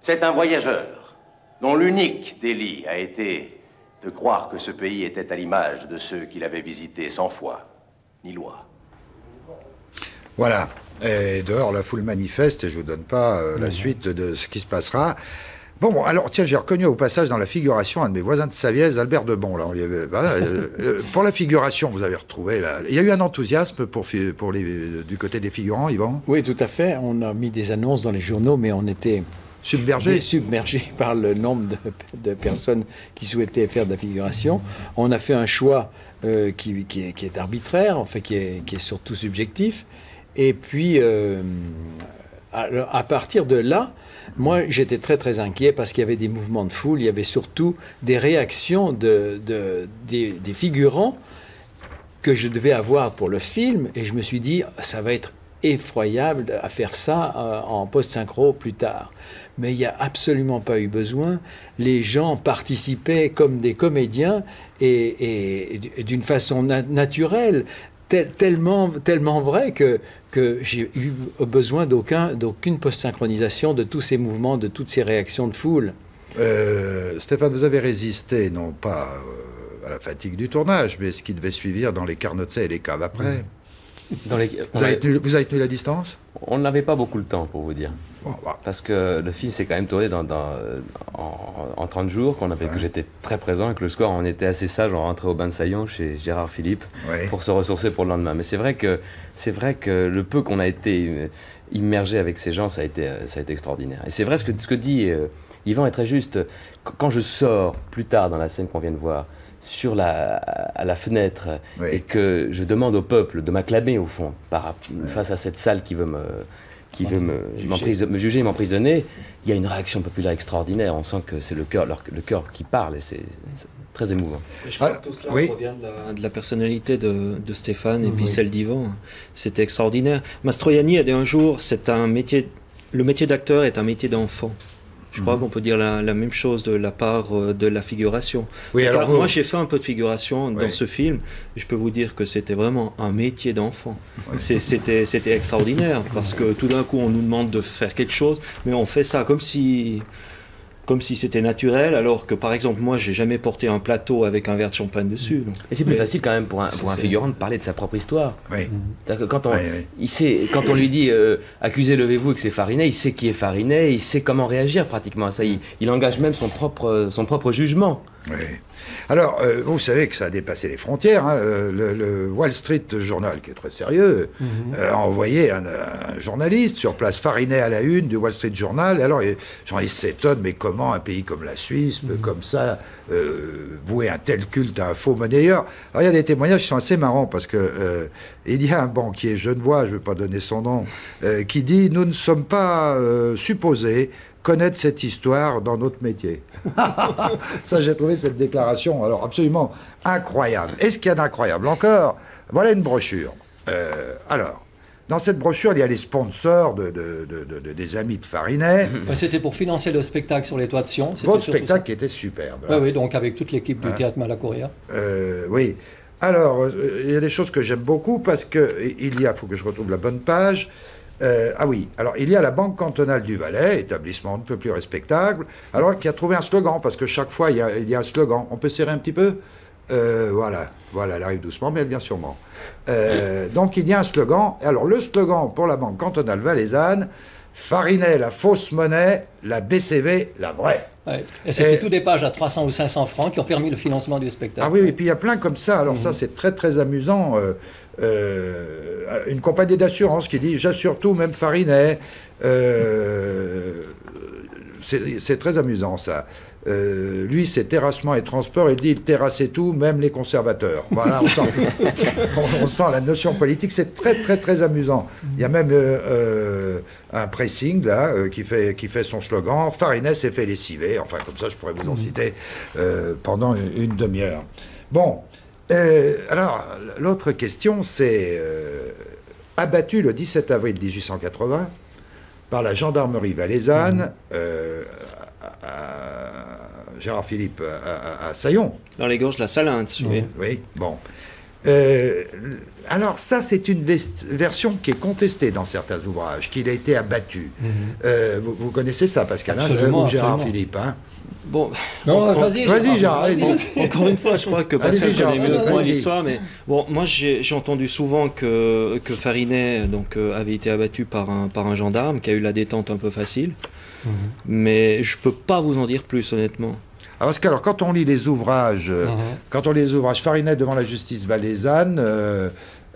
C'est un voyageur dont l'unique délit a été de croire que ce pays était à l'image de ceux qu'il avait visités sans foi ni loi. Voilà. Et dehors, la foule manifeste et je vous donne pas euh, la suite de ce qui se passera. Bon, bon, alors tiens, j'ai reconnu au passage dans la figuration un de mes voisins de Savièse, Albert Debon. Là, on lui avait- voilà, euh, euh, pour la figuration, vous avez retrouvé là. Il y a eu un enthousiasme pour, les, du côté des figurants, Yvan? Oui, tout à fait. On a mis des annonces dans les journaux, mais on était Submergé submergé par le nombre de, de personnes qui souhaitaient faire de la figuration. On a fait un choix euh, qui, qui est, qui est arbitraire, en fait, qui est, qui est surtout subjectif. Et puis, euh, à, à partir de là, Moi, j'étais très très inquiet parce qu'il y avait des mouvements de foule, il y avait surtout des réactions de, de- des, figurants que je devais avoir pour le film, et je me suis dit, ça va être effroyable à faire ça euh, en post-synchro plus tard. Mais il n'y a absolument pas eu besoin. Les gens participaient comme des comédiens et, d'une façon na- naturelle, tel- tellement, tellement vrai que, que j'ai eu besoin d'aucun, d'aucune post-synchronisation de tous ces mouvements, de toutes ces réactions de foule. Euh, Stéphane, vous avez résisté, non pas euh, à la fatigue du tournage, mais ce qui devait suivre dans les carnotzets et les caves après. Dans les- Vous, avez tenu, vous avez tenu la distance On n'avait pas beaucoup le temps, pour vous dire. bah. Parce que le film s'est quand même tourné dans, dans- en, en 30 jours, qu'on avait, que j'étais très présent et que le soir, on était assez sage, on rentrait au bain de Saillon chez Gérard Philippe pour se ressourcer pour le lendemain. Mais c'est vrai que, c'est vrai que le peu qu'on a été euh, immergé avec ces gens, ça a été, euh, ça a été extraordinaire. Et c'est vrai ce que, ce que dit euh, Yvan est très juste. Qu- Quand je sors plus tard dans la scène qu'on vient de voir, sur la, à la fenêtre, et que je demande au peuple de m'acclamer au fond, par, face à cette salle qui veut me, qui veut me, me juger et m'emprisonner, il y a une réaction populaire extraordinaire. On sent que c'est le cœur, leur- le cœur qui parle et c'est c'est très émouvant. Je crois que tout cela revient de la, de la personnalité de, de Stéphane et puis Oui. celle d'Yvan. C'était extraordinaire. Mastroianni a dit un jour, c'est un métier, le métier d'acteur est un métier d'enfant. Je crois Mhm. qu'on peut dire la, la même chose de la part euh, de la figuration. Oui, alors vous- moi j'ai fait un peu de figuration dans ce film. Je peux vous dire que c'était vraiment un métier d'enfant. C'était extraordinaire parce que tout d'un coup on nous demande de faire quelque chose, mais on fait ça comme si comme si c'était naturel, alors que par exemple moi j'ai jamais porté un plateau avec un verre de champagne dessus. donc. Et c'est plus Mais- facile quand même pour un, pour un figurant de parler de sa propre histoire. Oui. C'est-à-dire que quand on, il sait, quand on lui dit euh, accusez, levez-vous et que c'est Farinet, il sait qui est Farinet, il sait comment réagir pratiquement à ça. Il, il engage même son propre, son propre jugement. Oui. Alors, euh, vous savez que ça a dépassé les frontières. hein. Euh, Le, le Wall Street Journal, qui est très sérieux, Mhm. euh, a envoyé un, un journaliste sur place, Farinet à la une du Wall Street Journal. Alors, les journalistes s'étonnent, mais comment un pays comme la Suisse peut, comme ça, euh, vouer un tel culte à un faux monnayeur? Alors, il y a des témoignages qui sont assez marrants, parce que il y a un banquier genevois, je ne vais pas donner son nom, qui dit « Nous ne sommes pas supposés connaître cette histoire dans notre métier. Ça, j'ai trouvé cette déclaration alors absolument incroyable. Et ce qu'il y a d'incroyable encore, voilà une brochure. Euh, alors, dans cette brochure, il y a les sponsors de, de- de- de- de- des amis de Farinet. Ben, C'était pour financer le spectacle sur les toits de Sion. Votre spectacle qui était superbe. Oui, oui, donc avec toute l'équipe du Ouais. théâtre Malacoria. Euh, oui. Alors, euh, il y a des choses que j'aime beaucoup parce que il y a, faut que je retrouve la bonne page. Euh, ah oui, alors il y a la Banque cantonale du Valais, établissement un peu plus respectable, alors qui a trouvé un slogan, parce que chaque fois il y a, il y a un slogan. On peut serrer un petit peu? Euh, Voilà, voilà, elle arrive doucement, mais elle vient sûrement. Euh, donc il y a un slogan. Alors le slogan pour la Banque cantonale valaisanne, Farinet, la fausse monnaie, la BCV, la vraie. Ouais. Et c'était tout des pages à 300 ou 500 francs qui ont permis le financement du spectacle. Ah oui, et puis il y a plein comme ça. Alors ça, Mhm. c'est très très amusant. Euh, euh, une compagnie d'assurance qui dit j'assure tout, même Farinet. Euh, c'est très amusant ça. Euh, lui, c'est terrassement et transport. Il dit il terrassait tout, même les conservateurs. Voilà, on sent, on, on sent la notion politique. C'est très très très amusant. Il y a même euh, un pressing là euh, qui fait qui fait son slogan. Farinet s'est fait lessiver. Enfin, comme ça, je pourrais vous en citer euh, pendant une, une demi-heure. Bon, euh, alors l'autre question, c'est euh, abattu le 17 avril 1880 par la gendarmerie valaisanne. euh, à- à Gérard Philippe à, à- à Saillon. Dans les gorges de la Salinte, oui. Oui, bon. Euh, alors ça, c'est une version qui est contestée dans certains ouvrages, qu'il a été abattu. Euh, vous, vous connaissez ça, Pascal, hein, Gérard. Philippe hein? Bon, vas-y, Gérard, allez-y. Encore une fois, je crois que Pascal connaît mieux que moi l'histoire, mais bon, moi j'ai j'ai entendu souvent que, que Farinet donc, euh, avait été abattu par un, par un gendarme qui a eu la détente un peu facile, mais je peux pas vous en dire plus honnêtement. Ah, parce que alors, quand on lit les ouvrages, euh, Mhm. quand on lit les ouvrages Farinet devant la justice valaisanne, euh,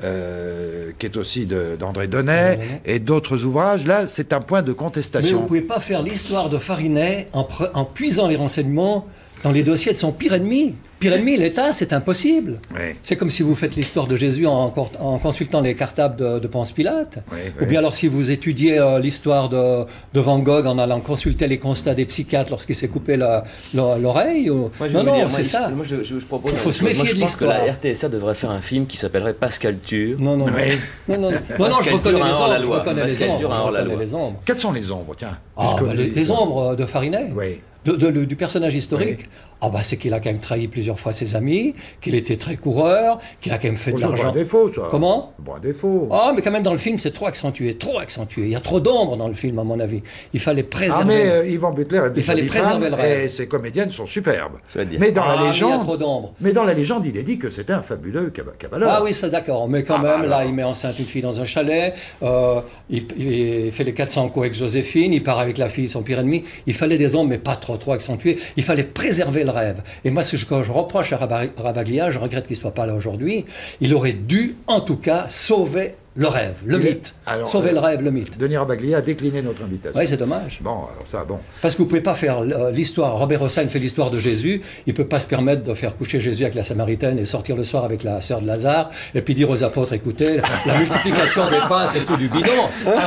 euh, qui est aussi d'André Donnet, et d'autres ouvrages, là, c'est un point de Mais vous contestation. ne pouvez pas faire l'histoire de Farinet en puisant les renseignements dans les dossiers de son pire ennemi. Pire ennemi, l'État, c'est impossible. Oui. C'est comme si vous faites l'histoire de Jésus en, consultant les cartables de, de Ponce Pilate. Oui, Ou bien alors si vous étudiez euh, l'histoire de, de Van Gogh en allant consulter les constats des psychiatres lorsqu'il s'est coupé l'oreille. ou- je non, non, dire, c'est moi, ça. Moi, je, je- je propose. Il faut une se méfier Moi, je de pense que la l'histoire. RTSA devrait faire un film qui s'appellerait Pascal Tur. Non, non, non. Oui. non, non, non. Non, non, je reconnais les ombres. Je reconnais les ombres. Je. Quelles sont les ombres, tiens? Ah, bah, vous les, ombres de Farinet. Oui. De- de- le- du personnage historique, ah bah, c'est qu'il a quand même trahi plusieurs fois ses amis, qu'il était très coureur, qu'il a quand même fait Oh, de c'est l'argent. un défaut, ça. Comment? Bon, un défaut. Ah, mais quand même dans le film, c'est trop accentué, trop accentué. Il y a trop d'ombre dans le film, à mon avis. Il fallait préserver. Ah, mais euh, Yvan Butler est Il fallait préserver le rêve. Et ses comédiennes sont superbes. Je veux dire. Mais dans Ah, la mais il y a légende. trop d'ombre. Mais dans la légende, il est dit que c'était un fabuleux cavaleur. Ah oui, ça d'accord. Mais quand Ah, même, là, alors. il met enceinte une fille dans un chalet. euh, il, il fait les 400 coups avec Joséphine. Il part avec la fille, son pire ennemi. Il fallait des ombres, mais pas trop, trop accentués. Il fallait préserver Et moi, ce que je, reproche à Rabaglia, je regrette qu'il ne soit pas là aujourd'hui, il aurait dû, en tout cas, sauver le rêve, le Il est- mythe. alors, sauver euh, le rêve, le mythe. Denis Rabaglia a décliné notre invitation. Oui, c'est dommage. Bon, alors ça, bon. Parce que vous ne pouvez pas faire euh, l'histoire. Robert Hossein fait l'histoire de Jésus. Il ne peut pas se permettre de faire coucher Jésus avec la Samaritaine et sortir le soir avec la sœur de Lazare et puis dire aux apôtres écoutez, la multiplication des pains, c'est tout du bidon.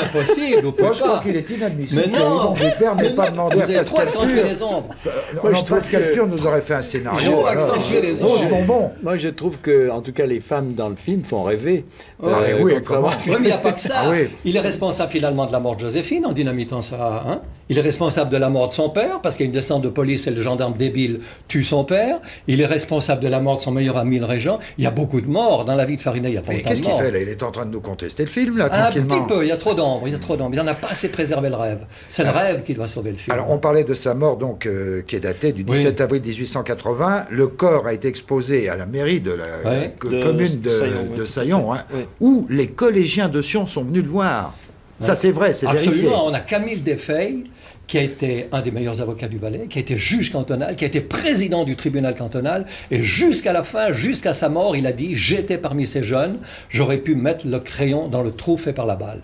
Impossible, vous pouvez Moi, je crois pas. qu'il est inadmissible Mais non Butler n'ait Mais pas demandé Vous à Pascal les ombres. Moi, je trouve Pascal que- nous aurait fait un scénario. Accentué les ombres. Moi, je trouve que, en tout cas, les femmes dans le film font rêver. Ah, oui, Oui, mais il n'y a pas que ça. Ah oui. Il est responsable finalement de la mort de Joséphine en dynamitant ça. hein. Il est responsable de la mort de son père parce qu'il y a une descente de police et le gendarme débile tue son père. Il est responsable de la mort de son meilleur ami, le régent. Il y a beaucoup de morts dans la vie de Farinet. Il y a pas Mais qu'est-ce qu'il fait là? Il est en train de nous contester le film, là, Un tranquillement. petit peu, il y a trop d'ombre, il y a trop d'ombre. Il n'en a pas assez préservé le rêve. C'est le rêve qui doit sauver le film. Alors, on parlait de sa mort, donc, euh, qui est datée du Oui. 17 avril 1880. Le corps a été exposé à la mairie de la, Ouais. la co- De commune de, Saillon, oui. de Saillon, hein, Oui. où les collégiens de Sion sont venus le voir. Ça, c'est vrai, c'est vérifié. Absolument, on a Camille Desfeilles, qui a été un des meilleurs avocats du Valais, qui a été juge cantonal, qui a été président du tribunal cantonal, et jusqu'à la fin, jusqu'à sa mort, il a dit J'étais parmi ces jeunes, j'aurais pu mettre le crayon dans le trou fait par la balle.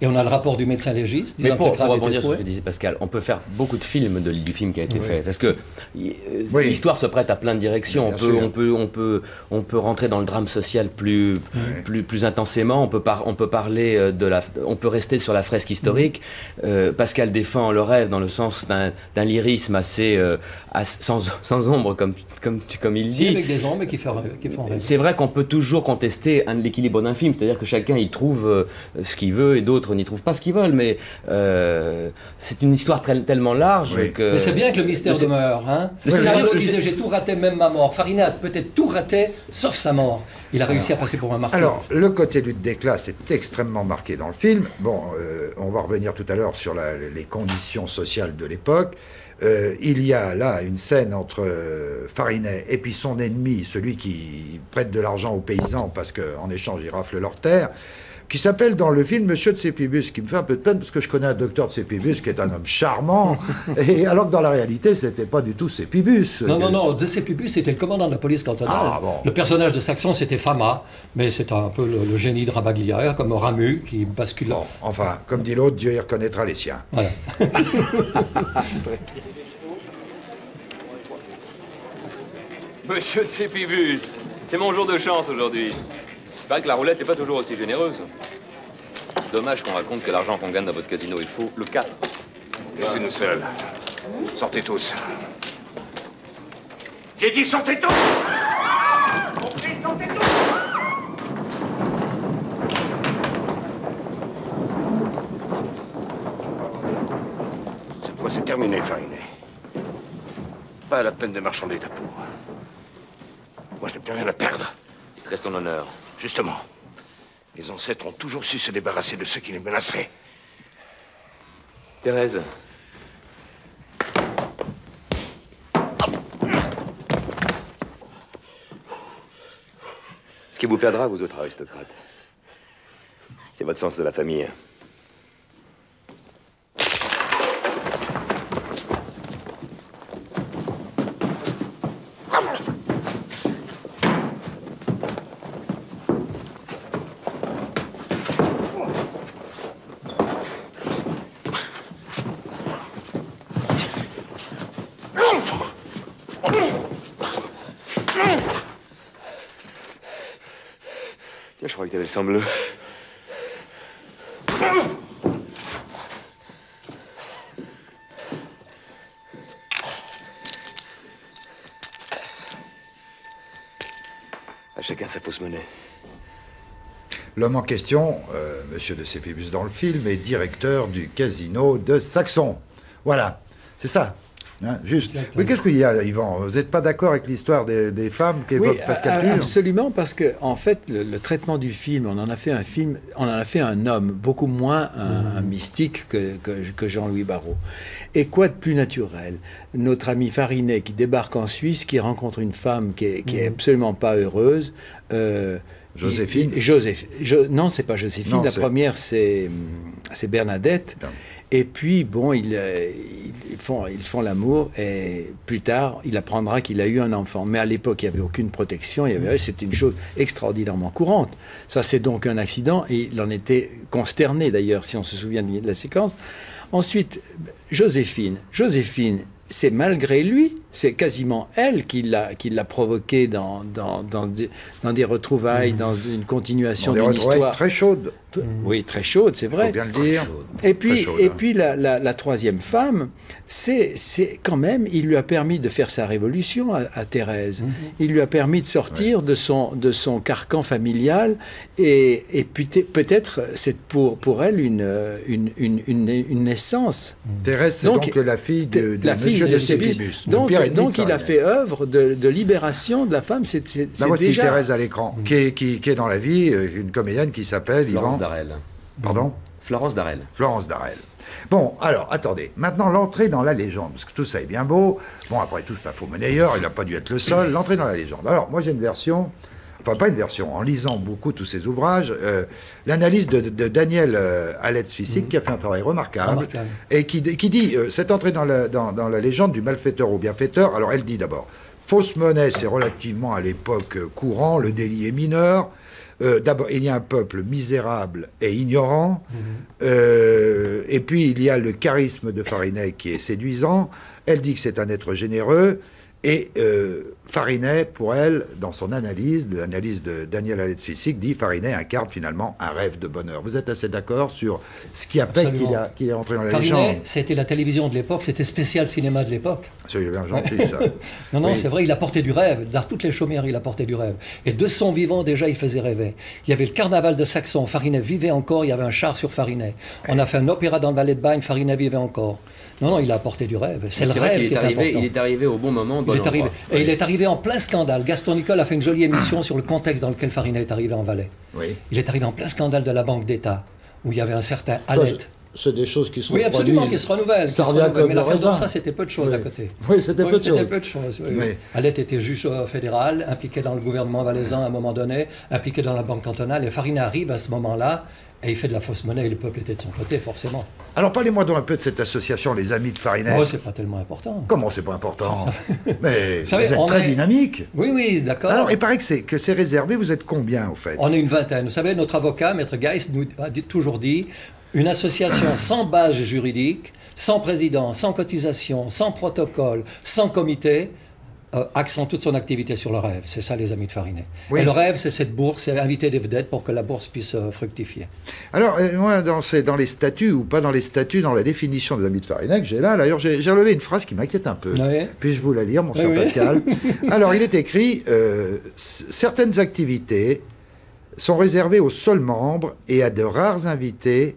Et on a le rapport du médecin légiste. Mais pour, pour rebondir sur ce que disait Pascal, on peut faire beaucoup de films de- du film qui a été Oui. fait. Parce que euh, Oui. l'histoire se prête à plein de directions. On peut, on, peut, on, peut, on peut rentrer dans le drame social plus, plus, plus intensément. On peut, par- on peut parler euh, de la. On peut rester sur la fresque historique. Euh, Pascal défend le rêve dans le sens d'un d'un lyrisme assez. euh, assez- sans, sans ombre, comme, comme, comme il dit. avec des ombres qui font, qui font rêver. C'est vrai qu'on peut toujours contester un- l'équilibre d'un film, c'est-à-dire que chacun y trouve ce qu'il veut et d'autres n'y trouvent pas ce qu'ils veulent, mais euh, c'est une histoire très- tellement large Oui. que... Mais c'est bien que le mystère le- demeure. Hein le Le scénario- disait J'ai tout raté, même ma mort. Farina a peut-être tout raté, sauf sa mort. Il a réussi à passer pour un martyr. Alors, le côté lutte des classes est extrêmement marqué dans le film. Bon, euh, on va revenir tout à l'heure sur la- les conditions sociales de l'époque. Euh, il y a là une scène entre euh, Farinet et puis son ennemi, celui qui prête de l'argent aux paysans parce qu'en échange, ils raflent leurs terres, qui s'appelle dans le film Monsieur de Sépibus, qui me fait un peu de peine parce que je connais un docteur de Sépibus qui est un homme charmant, et alors que dans la réalité, c'était pas du tout Sépibus. Non, non, non, Zé Pupus c'était le commandant de la police cantonale. Ah, bon. Le personnage de Saxon, c'était Fama, mais c'est un peu le, le génie de Rabaglia, comme Ramu, qui bascule. Bon, enfin, comme dit l'autre, Dieu y reconnaîtra les siens. Voilà. Monsieur de Sépibus, c'est mon jour de chance aujourd'hui. Paraît que la roulette n'est pas toujours aussi généreuse. Dommage qu'on raconte que l'argent qu'on gagne dans votre casino, il faut le 4. Laissez-nous seuls. Sortez tous. J'ai dit sortez tous Compris, sortez tous Cette fois, c'est terminé, Farinet. Pas la peine de marchander ta peau. Moi, je n'ai plus rien à perdre. Il te reste ton honneur. Justement, les ancêtres ont toujours su se débarrasser de ceux qui les menaçaient. Thérèse. Ce qui vous perdra, vous autres aristocrates, c'est votre sens de la famille. Croyais que t'avais le sang bleu. À chacun sa fausse monnaie. L'homme en question, euh, monsieur de Sépibus dans le film, est directeur du casino de Saxon. Voilà, c'est ça. Hein, juste. Oui, qu'est-ce qu'il y a, Yvan? Vous n'êtes pas d'accord avec l'histoire des, des femmes qu'évoque Oui, Pascal absolument, parce que en fait, le, le traitement du film, on en a fait un film, on en a fait un homme, beaucoup moins un, un mystique que, que- que Jean-Louis Barrault. Et quoi de plus naturel? Notre ami Farinet qui débarque en Suisse, qui rencontre une femme qui est, qui est Mhm. absolument pas heureuse. euh, Joséphine Joséph, Jo- non, c'est pas Joséphine. Non, la première, c'est c'est Bernadette. Et puis, bon, ils, euh, ils font l'amour et plus tard, il apprendra qu'il a eu un enfant. Mais à l'époque, il n'y avait aucune protection. il y avait- C'était une chose extraordinairement courante. Ça, c'est donc un accident et il en était consterné d'ailleurs, si on se souvient de la séquence. Ensuite, Joséphine. Joséphine, c'est malgré lui, c'est quasiment elle qui l'a provoqué dans, dans, dans, des, dans des retrouvailles, dans une continuation d'une histoire. très chaudes. T- Oui, très chaude, c'est vrai. Faut bien le dire. Et puis, chaude, et hein. puis la, la- la troisième femme, c'est quand même, il lui a permis de faire sa révolution à, à Thérèse. Mhm. Il lui a permis de sortir de, son, de son carcan familial et, et peut- peut-être c'est pour, pour elle une, une, une, une, une naissance. Thérèse, c'est donc, la fille de, de la fille monsieur de de Sébus. Le Donc, il a fait œuvre de, de libération de la femme. C'est voici déjà... Thérèse à l'écran, qui, est, qui, qui est dans la vie euh, une comédienne qui s'appelle Florence Yvan. Darel. Pardon Florence Darel. Florence Darel. Bon, alors, attendez. Maintenant, l'entrée dans la légende, parce que tout ça est bien beau. Bon, après tout, c'est un faux monnayeur, il n'a pas dû être le seul. L'entrée dans la légende. Alors, moi, j'ai une version, enfin, pas une version, en lisant beaucoup tous ses ouvrages, euh, l'analyse de, de Daniel euh, Aletz Fissic, qui a fait un travail remarquable, Remarquable. et qui, qui dit euh, cette entrée dans la, dans, dans la légende du malfaiteur au bienfaiteur. Alors, elle dit d'abord fausse monnaie, c'est relativement à l'époque euh, courant, le délit est mineur. Euh, D'abord, il y a un peuple misérable et ignorant. Euh, et puis, il y a le charisme de Farinet qui est séduisant. Elle dit que c'est un être généreux. Et euh, Farinet, pour elle, dans son analyse, l'analyse de Daniel Aletz-Fissic, dit Farinet incarne finalement un rêve de bonheur. Vous êtes assez d'accord sur ce qui a fait qu'il a- qu'il est entré dans la Farinet, légende c'était la télévision de l'époque, c'était spécial cinéma de l'époque. C'est bien gentil, ça. non, non, Oui. c'est vrai, il apportait du rêve. Dans toutes les chaumières, il apportait du rêve. Et de son vivant, déjà, il faisait rêver. Il y avait le carnaval de Saxon, Farinet vivait encore, il y avait un char sur Farinet. On a fait un opéra dans le Valais de Bagne, Farinet vivait encore. Non, non, il a apporté du rêve. C'est le rêve qu'il qui est est arrivé, important. il est arrivé au bon moment, bon Il est arrivé. endroit. Et il est arrivé en plein scandale. Gaston Nicole a fait une jolie émission sur le contexte dans lequel Farinet est arrivé en Valais. Oui. Il est arrivé en plein scandale de la Banque d'État, où il y avait un certain Ça, Allet. C'est des choses qui se Oui, absolument, qui se renouvellent. Ça revient comme Mais l'affaire raisin. d'Orsa, c'était peu de choses Oui. à côté. Oui, c'était peu de choses. peu de. Alette était juge euh, fédéral, impliqué dans le gouvernement valaisan à un moment donné, impliqué dans la banque cantonale. Et Farina arrive à ce moment-là et il fait de la fausse monnaie et le peuple était de son côté, forcément. Alors, parlez-moi donc un peu de cette association, les Amis de Farinet. Oh, c'est pas tellement important. Comment c'est pas important Mais Vous savez, vous êtes très est- dynamique. Oui, oui, d'accord. Alors, il paraît que c'est, que c'est réservé, vous êtes combien, au fait? On est une vingtaine. Vous savez, notre avocat, Maître Geist, nous a dit- toujours dit une association sans base juridique, sans président, sans cotisation, sans protocole, sans comité, euh, accent toute son activité sur le rêve. C'est ça, les amis de Farinet. Oui. Et le rêve, c'est cette bourse, c'est inviter des vedettes pour que la bourse puisse euh, fructifier. Alors, euh, moi, dans, dans les statuts, ou pas dans les statuts, dans la définition des Amis de Farinet, que j'ai là, d'ailleurs, j'ai, relevé une phrase qui m'inquiète un peu. Oui. Puis-je vous la lire, mon cher oui. Pascal? Alors, il est écrit euh, certaines activités sont réservées aux seuls membres et à de rares invités.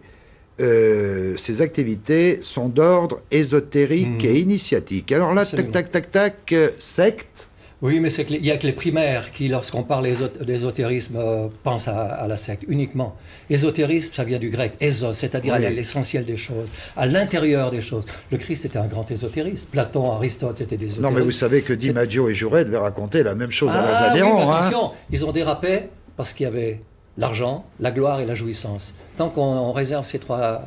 Euh, ces activités sont d'ordre ésotérique et initiatique. Alors là, tac, Absolument. tac, tac, tac, euh, secte. Oui, mais c'est qu'il n'y a que les primaires qui, lorsqu'on parle d'ésot- d'ésotérisme, euh, pensent à, à la secte uniquement. Ésotérisme, ça vient du grec, ésos, c'est-à-dire Oui. à l'essentiel des choses, à l'intérieur des choses. Le Christ était un grand ésotériste. Platon, Aristote, c'était des Non, ésotéristes. mais vous savez que Di Maggio et Jouret devaient raconter la même chose à leurs Ah, oui, adhérents. hein. attention, ils ont dérapé parce qu'il y avait l'argent, la gloire et la jouissance. Tant qu'on on réserve ces trois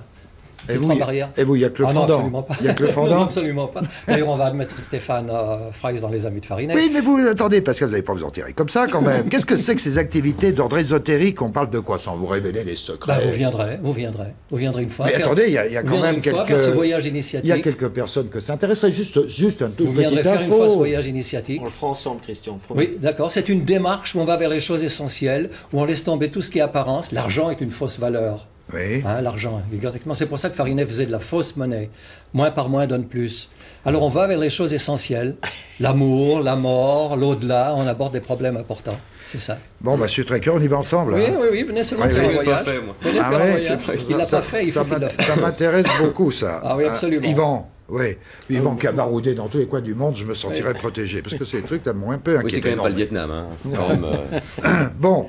Et vous, et vous, il y a que le Ah non, fondant. absolument pas. Il y a que le Non, fondant. absolument pas. D'ailleurs, on va admettre Stéphane euh, Fries dans les Amis de Farinet. Oui, mais vous attendez, parce que vous n'allez pas vous en tirer comme ça quand même. Qu'est-ce que c'est que ces activités d'ordre ésotérique? On parle de quoi sans vous révéler les secrets? Bah, vous viendrez, vous viendrez, vous viendrez une fois. Mais faire- attendez, il y a, il y a vous quand viendrez même une fois quelques. faire ce voyage Il y a initiatique. quelques personnes que ça intéresserait. Juste, juste un tout Vous viendrez petit faire une fois ce voyage initiatique. On le fera ensemble, Christian. promis. Oui, d'accord. C'est une démarche où on va vers les choses essentielles, où on laisse tomber tout ce qui est apparence. L'argent est une fausse valeur. Oui. Hein, L'argent, exactement. C'est pour ça que Farinet faisait de la fausse monnaie. Moins par moins donne plus. Alors on va vers les choses essentielles. L'amour, la mort, l'au-delà. On aborde des problèmes importants. C'est ça. Bon, bah, suis très curieux, on y va ensemble. Oui, hein. oui, oui. Venez seulement Oui, faire oui. un voyage. pas fait, moi. Venez Ah faire un ouais, voyage. Il l'a Ça- pas fait, il ça faut qu'il le fasse. Ça m'intéresse beaucoup, ça. Ah oui, Hein, absolument. Yvan, oui. Yvan qui a baroudé dans tous les coins du monde, je me sentirais protégé. Parce que c'est des trucs qui m'ont un peu Oui, c'est quand même pas le Vietnam. Hein. Quand même, euh, Bon.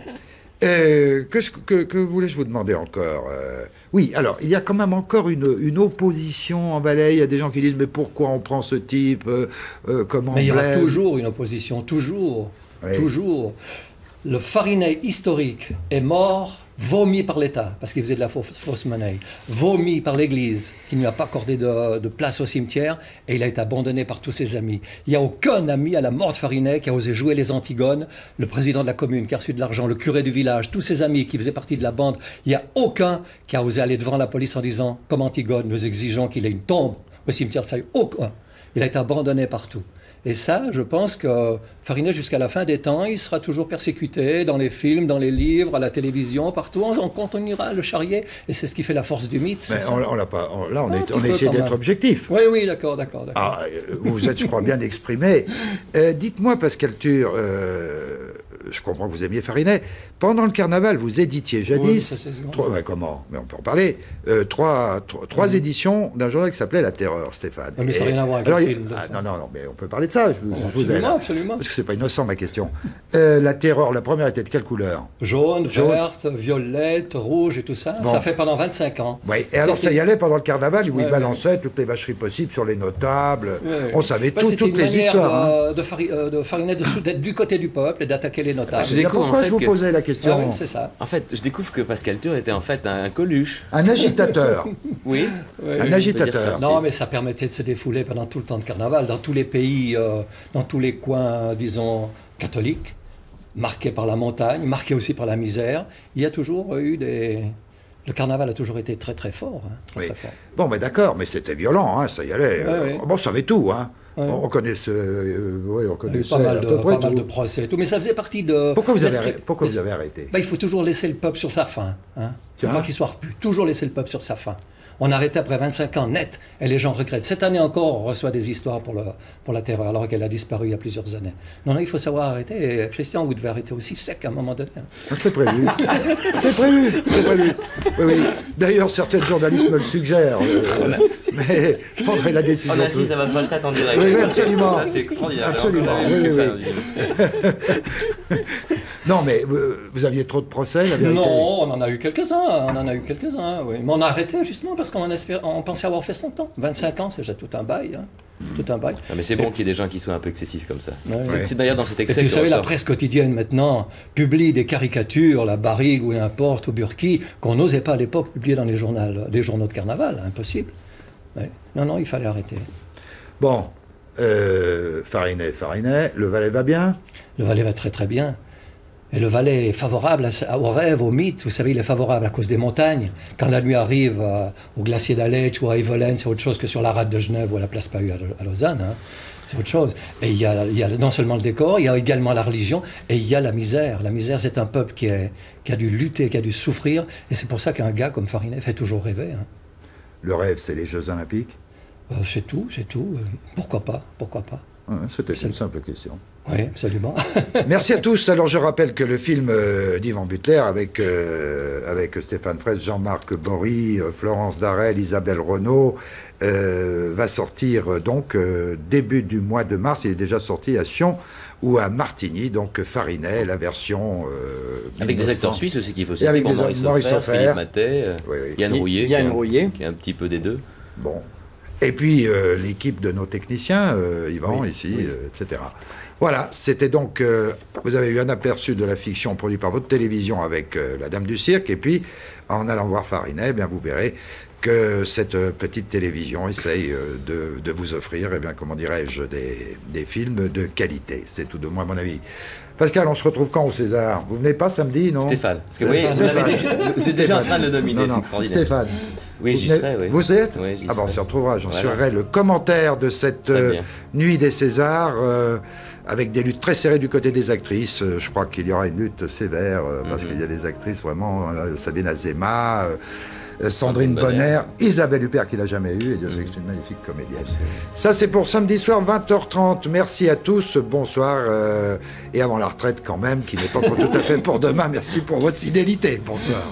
Euh, que, je- que, que voulais-je vous demander encore Euh, Oui, alors, il y a quand même encore une, une opposition en Valais. Il y a des gens qui disent Mais pourquoi on prend ce type euh, Mais il y aura toujours une opposition, toujours, Oui. toujours. Le Farinet historique est mort, vomi par l'État, parce qu'il faisait de la fausse, monnaie, vomi par l'Église, qui ne lui a pas accordé de, place au cimetière, et il a été abandonné par tous ses amis. Il n'y a aucun ami à la mort de Farinet qui a osé jouer les Antigones, le président de la commune qui a reçu de l'argent, le curé du village, tous ses amis qui faisaient partie de la bande. Il n'y a aucun qui a osé aller devant la police en disant, comme Antigone, nous exigeons qu'il ait une tombe au cimetière de Saï. Aucun. Il a été abandonné partout. Et ça, je pense que Farinet, jusqu'à la fin des temps, il sera toujours persécuté dans les films, dans les livres, à la télévision, partout. On, on continuera à le charrier. Et c'est ce qui fait la force du mythe. Mais ça. on, on l'a pas. on- là, on, Un est, on essaie d'être objectif. Oui, oui, d'accord, d'accord. d'accord. Ah, euh, vous êtes, je crois, bien exprimé. Euh, Dites-moi, Pascal Tur, euh, je comprends que vous aimiez Farinet. Pendant le carnaval, vous éditiez jadis. trois- comment Mais on peut en parler. euh, trois trois, trois éditions d'un journal qui s'appelait La Terreur, Stéphane. Oui, mais ça n'a rien à voir avec alors, le il- film, ah, non, non, non, mais on peut parler de ça. Je, vous- je vous Absolument, aide, là. absolument. Parce que c'est pas innocent ma question. Euh, la Terreur, la première était de quelle couleur Jaune, Jaune. verte, violette, rouge et tout ça. Bon. Ça fait pendant 25 ans. Oui, et alors ça y allait pendant le carnaval où Ouais, il ouais. balançait toutes les vacheries possibles sur les notables. Ouais. On savait tout- toutes les histoires. hein. De, de, euh, de Farinet de sou- d'être du côté du peuple et d'attaquer les notables. je découvre, pourquoi en fait, je vous que- posais la question Ah oui, c'est ça. En fait, je découvre que Pascal Tur était en fait un, un coluche. Un agitateur. Oui. Oui. Un Oui, agitateur. ça. Non, mais ça permettait de se défouler pendant tout le temps de carnaval, dans tous les pays, euh, dans tous les coins, disons, catholiques, marqués par la montagne, marqués aussi par la misère. Il y a toujours eu des... Le carnaval a toujours été très très fort. hein, très, Oui. très fort. Bon, mais d'accord, mais c'était violent, hein, ça y allait. Ouais, Euh. Bon, on savait tout, hein. Ouais. On, on connaissait, euh, ouais, on connaissait pas mal à de, peu près pas mal tout. de procès et tout, mais ça faisait partie de... Pourquoi vous avez, arrêté, pourquoi vous avez arrêté? Ben, il faut toujours laisser le peuple sur sa faim. Hein. Il ne faut pas qu'il soit repu. Toujours laisser le peuple sur sa faim. On a arrêté après 25 ans net et les gens regrettent. Cette année encore, on reçoit des histoires pour, le, pour la terreur alors qu'elle a disparu il y a plusieurs années. Non, non, il faut savoir arrêter. Et Christian, vous devez arrêter aussi sec à un moment donné. hein. Ah, C'est prévu. c'est prévu, c'est prévu. Oui, oui. D'ailleurs, certains journalistes me le suggèrent. euh, mais je prendrai la décision. On assiste à votre retraite en direct. Oui, oui, absolument. Ça, c'est extraordinaire. Absolument, oui, oui, Non, mais vous, vous aviez trop de procès, la vérité Non, on en a eu quelques-uns. On en a eu quelques-uns, oui. Mais on a arrêté justement parce qu'on on pensait avoir fait son temps. 25 ans, c'est déjà tout un bail. hein. Tout un bail. Non, mais c'est bon qu'il y ait des gens qui soient un peu excessifs comme ça. Ouais. C'est- d'ailleurs dans cet Et excès puis, vous savez, la presse quotidienne maintenant publie des caricatures, la Barrigue ou n'importe, ou Burki, qu'on n'osait pas à l'époque publier dans les journaux, les journaux de carnaval. Impossible. Ouais. Non, non, il fallait arrêter. Bon, euh, Farinet, Farinet, le Valais va bien? Le Valais va très très bien. Et le Valais est favorable à ça- au rêve, au mythe. Vous savez, il est favorable à cause des montagnes. Quand la nuit arrive euh, au glacier d'Aletsch ou à Evelyn, c'est autre chose que sur la rade de Genève ou à la place Pahu à, à Lausanne. hein. C'est autre chose. Et il y, a, il y a non seulement le décor, il y a également la religion et il y a la misère. La misère, c'est un peuple qui, est- qui a dû lutter, qui a dû souffrir. Et c'est pour ça qu'un gars comme Farinet fait toujours rêver. hein. Le rêve, c'est les Jeux Olympiques Euh, c'est tout, c'est tout. Euh, Pourquoi pas Pourquoi pas C'était une simple question. Oui, absolument. Merci à tous. Alors je rappelle que le film euh, d'Yvan Butler avec, euh, avec Stéphane Fraisse, Jean-Marc Bory, Florence Darel, Isabelle Renaud euh, va sortir donc début du mois de mars. Il est déjà sorti à Sion ou à Martigny, donc Farinet, la version... euh, Avec des 1900. acteurs suisses aussi qu'il faut citer. avec Bon, des Maurice Maurice Offert, Offert. Philippe Matet, euh, Oui, oui. Yann Rouillet, Yann qui est un- qui est un petit peu des deux. Bon. Et puis euh, l'équipe de nos techniciens, euh, Yvan ici, euh, etc. Voilà, c'était donc, euh, vous avez eu un aperçu de la fiction produite par votre télévision avec euh, La Dame du Cirque, et puis en allant voir Farinet, eh bien vous verrez que cette petite télévision essaye euh, de, de vous offrir, eh bien, comment dirais-je, des, des films de qualité. C'est tout de moins mon avis. Pascal, on se retrouve quand au César? Vous venez pas samedi, non? Stéphane. Parce que oui, vous, Stéphane. avez déjà, vous déjà en train de le nominer, Non, c'est non, extraordinaire. Stéphane. Oui, j'y serai, oui. Vous êtes? Oui, j'y Ah bon, on s'y retrouvera. J'en Voilà. suivrai le commentaire de cette euh, nuit des Césars. euh, avec des luttes très serrées du côté des actrices. Euh, Je crois qu'il y aura une lutte sévère parce Mhm. qu'il y a des actrices vraiment, Sabine Azema, Sandrine Sandrine Bonner. Isabelle Huppert qui l'a jamais eu, et Dieu sait que c'est une magnifique comédienne. Ça c'est pour samedi soir 20h30. Merci à tous, bonsoir euh, et avant la retraite quand même, qui n'est pas tout à fait pour demain. Merci pour votre fidélité. Bonsoir.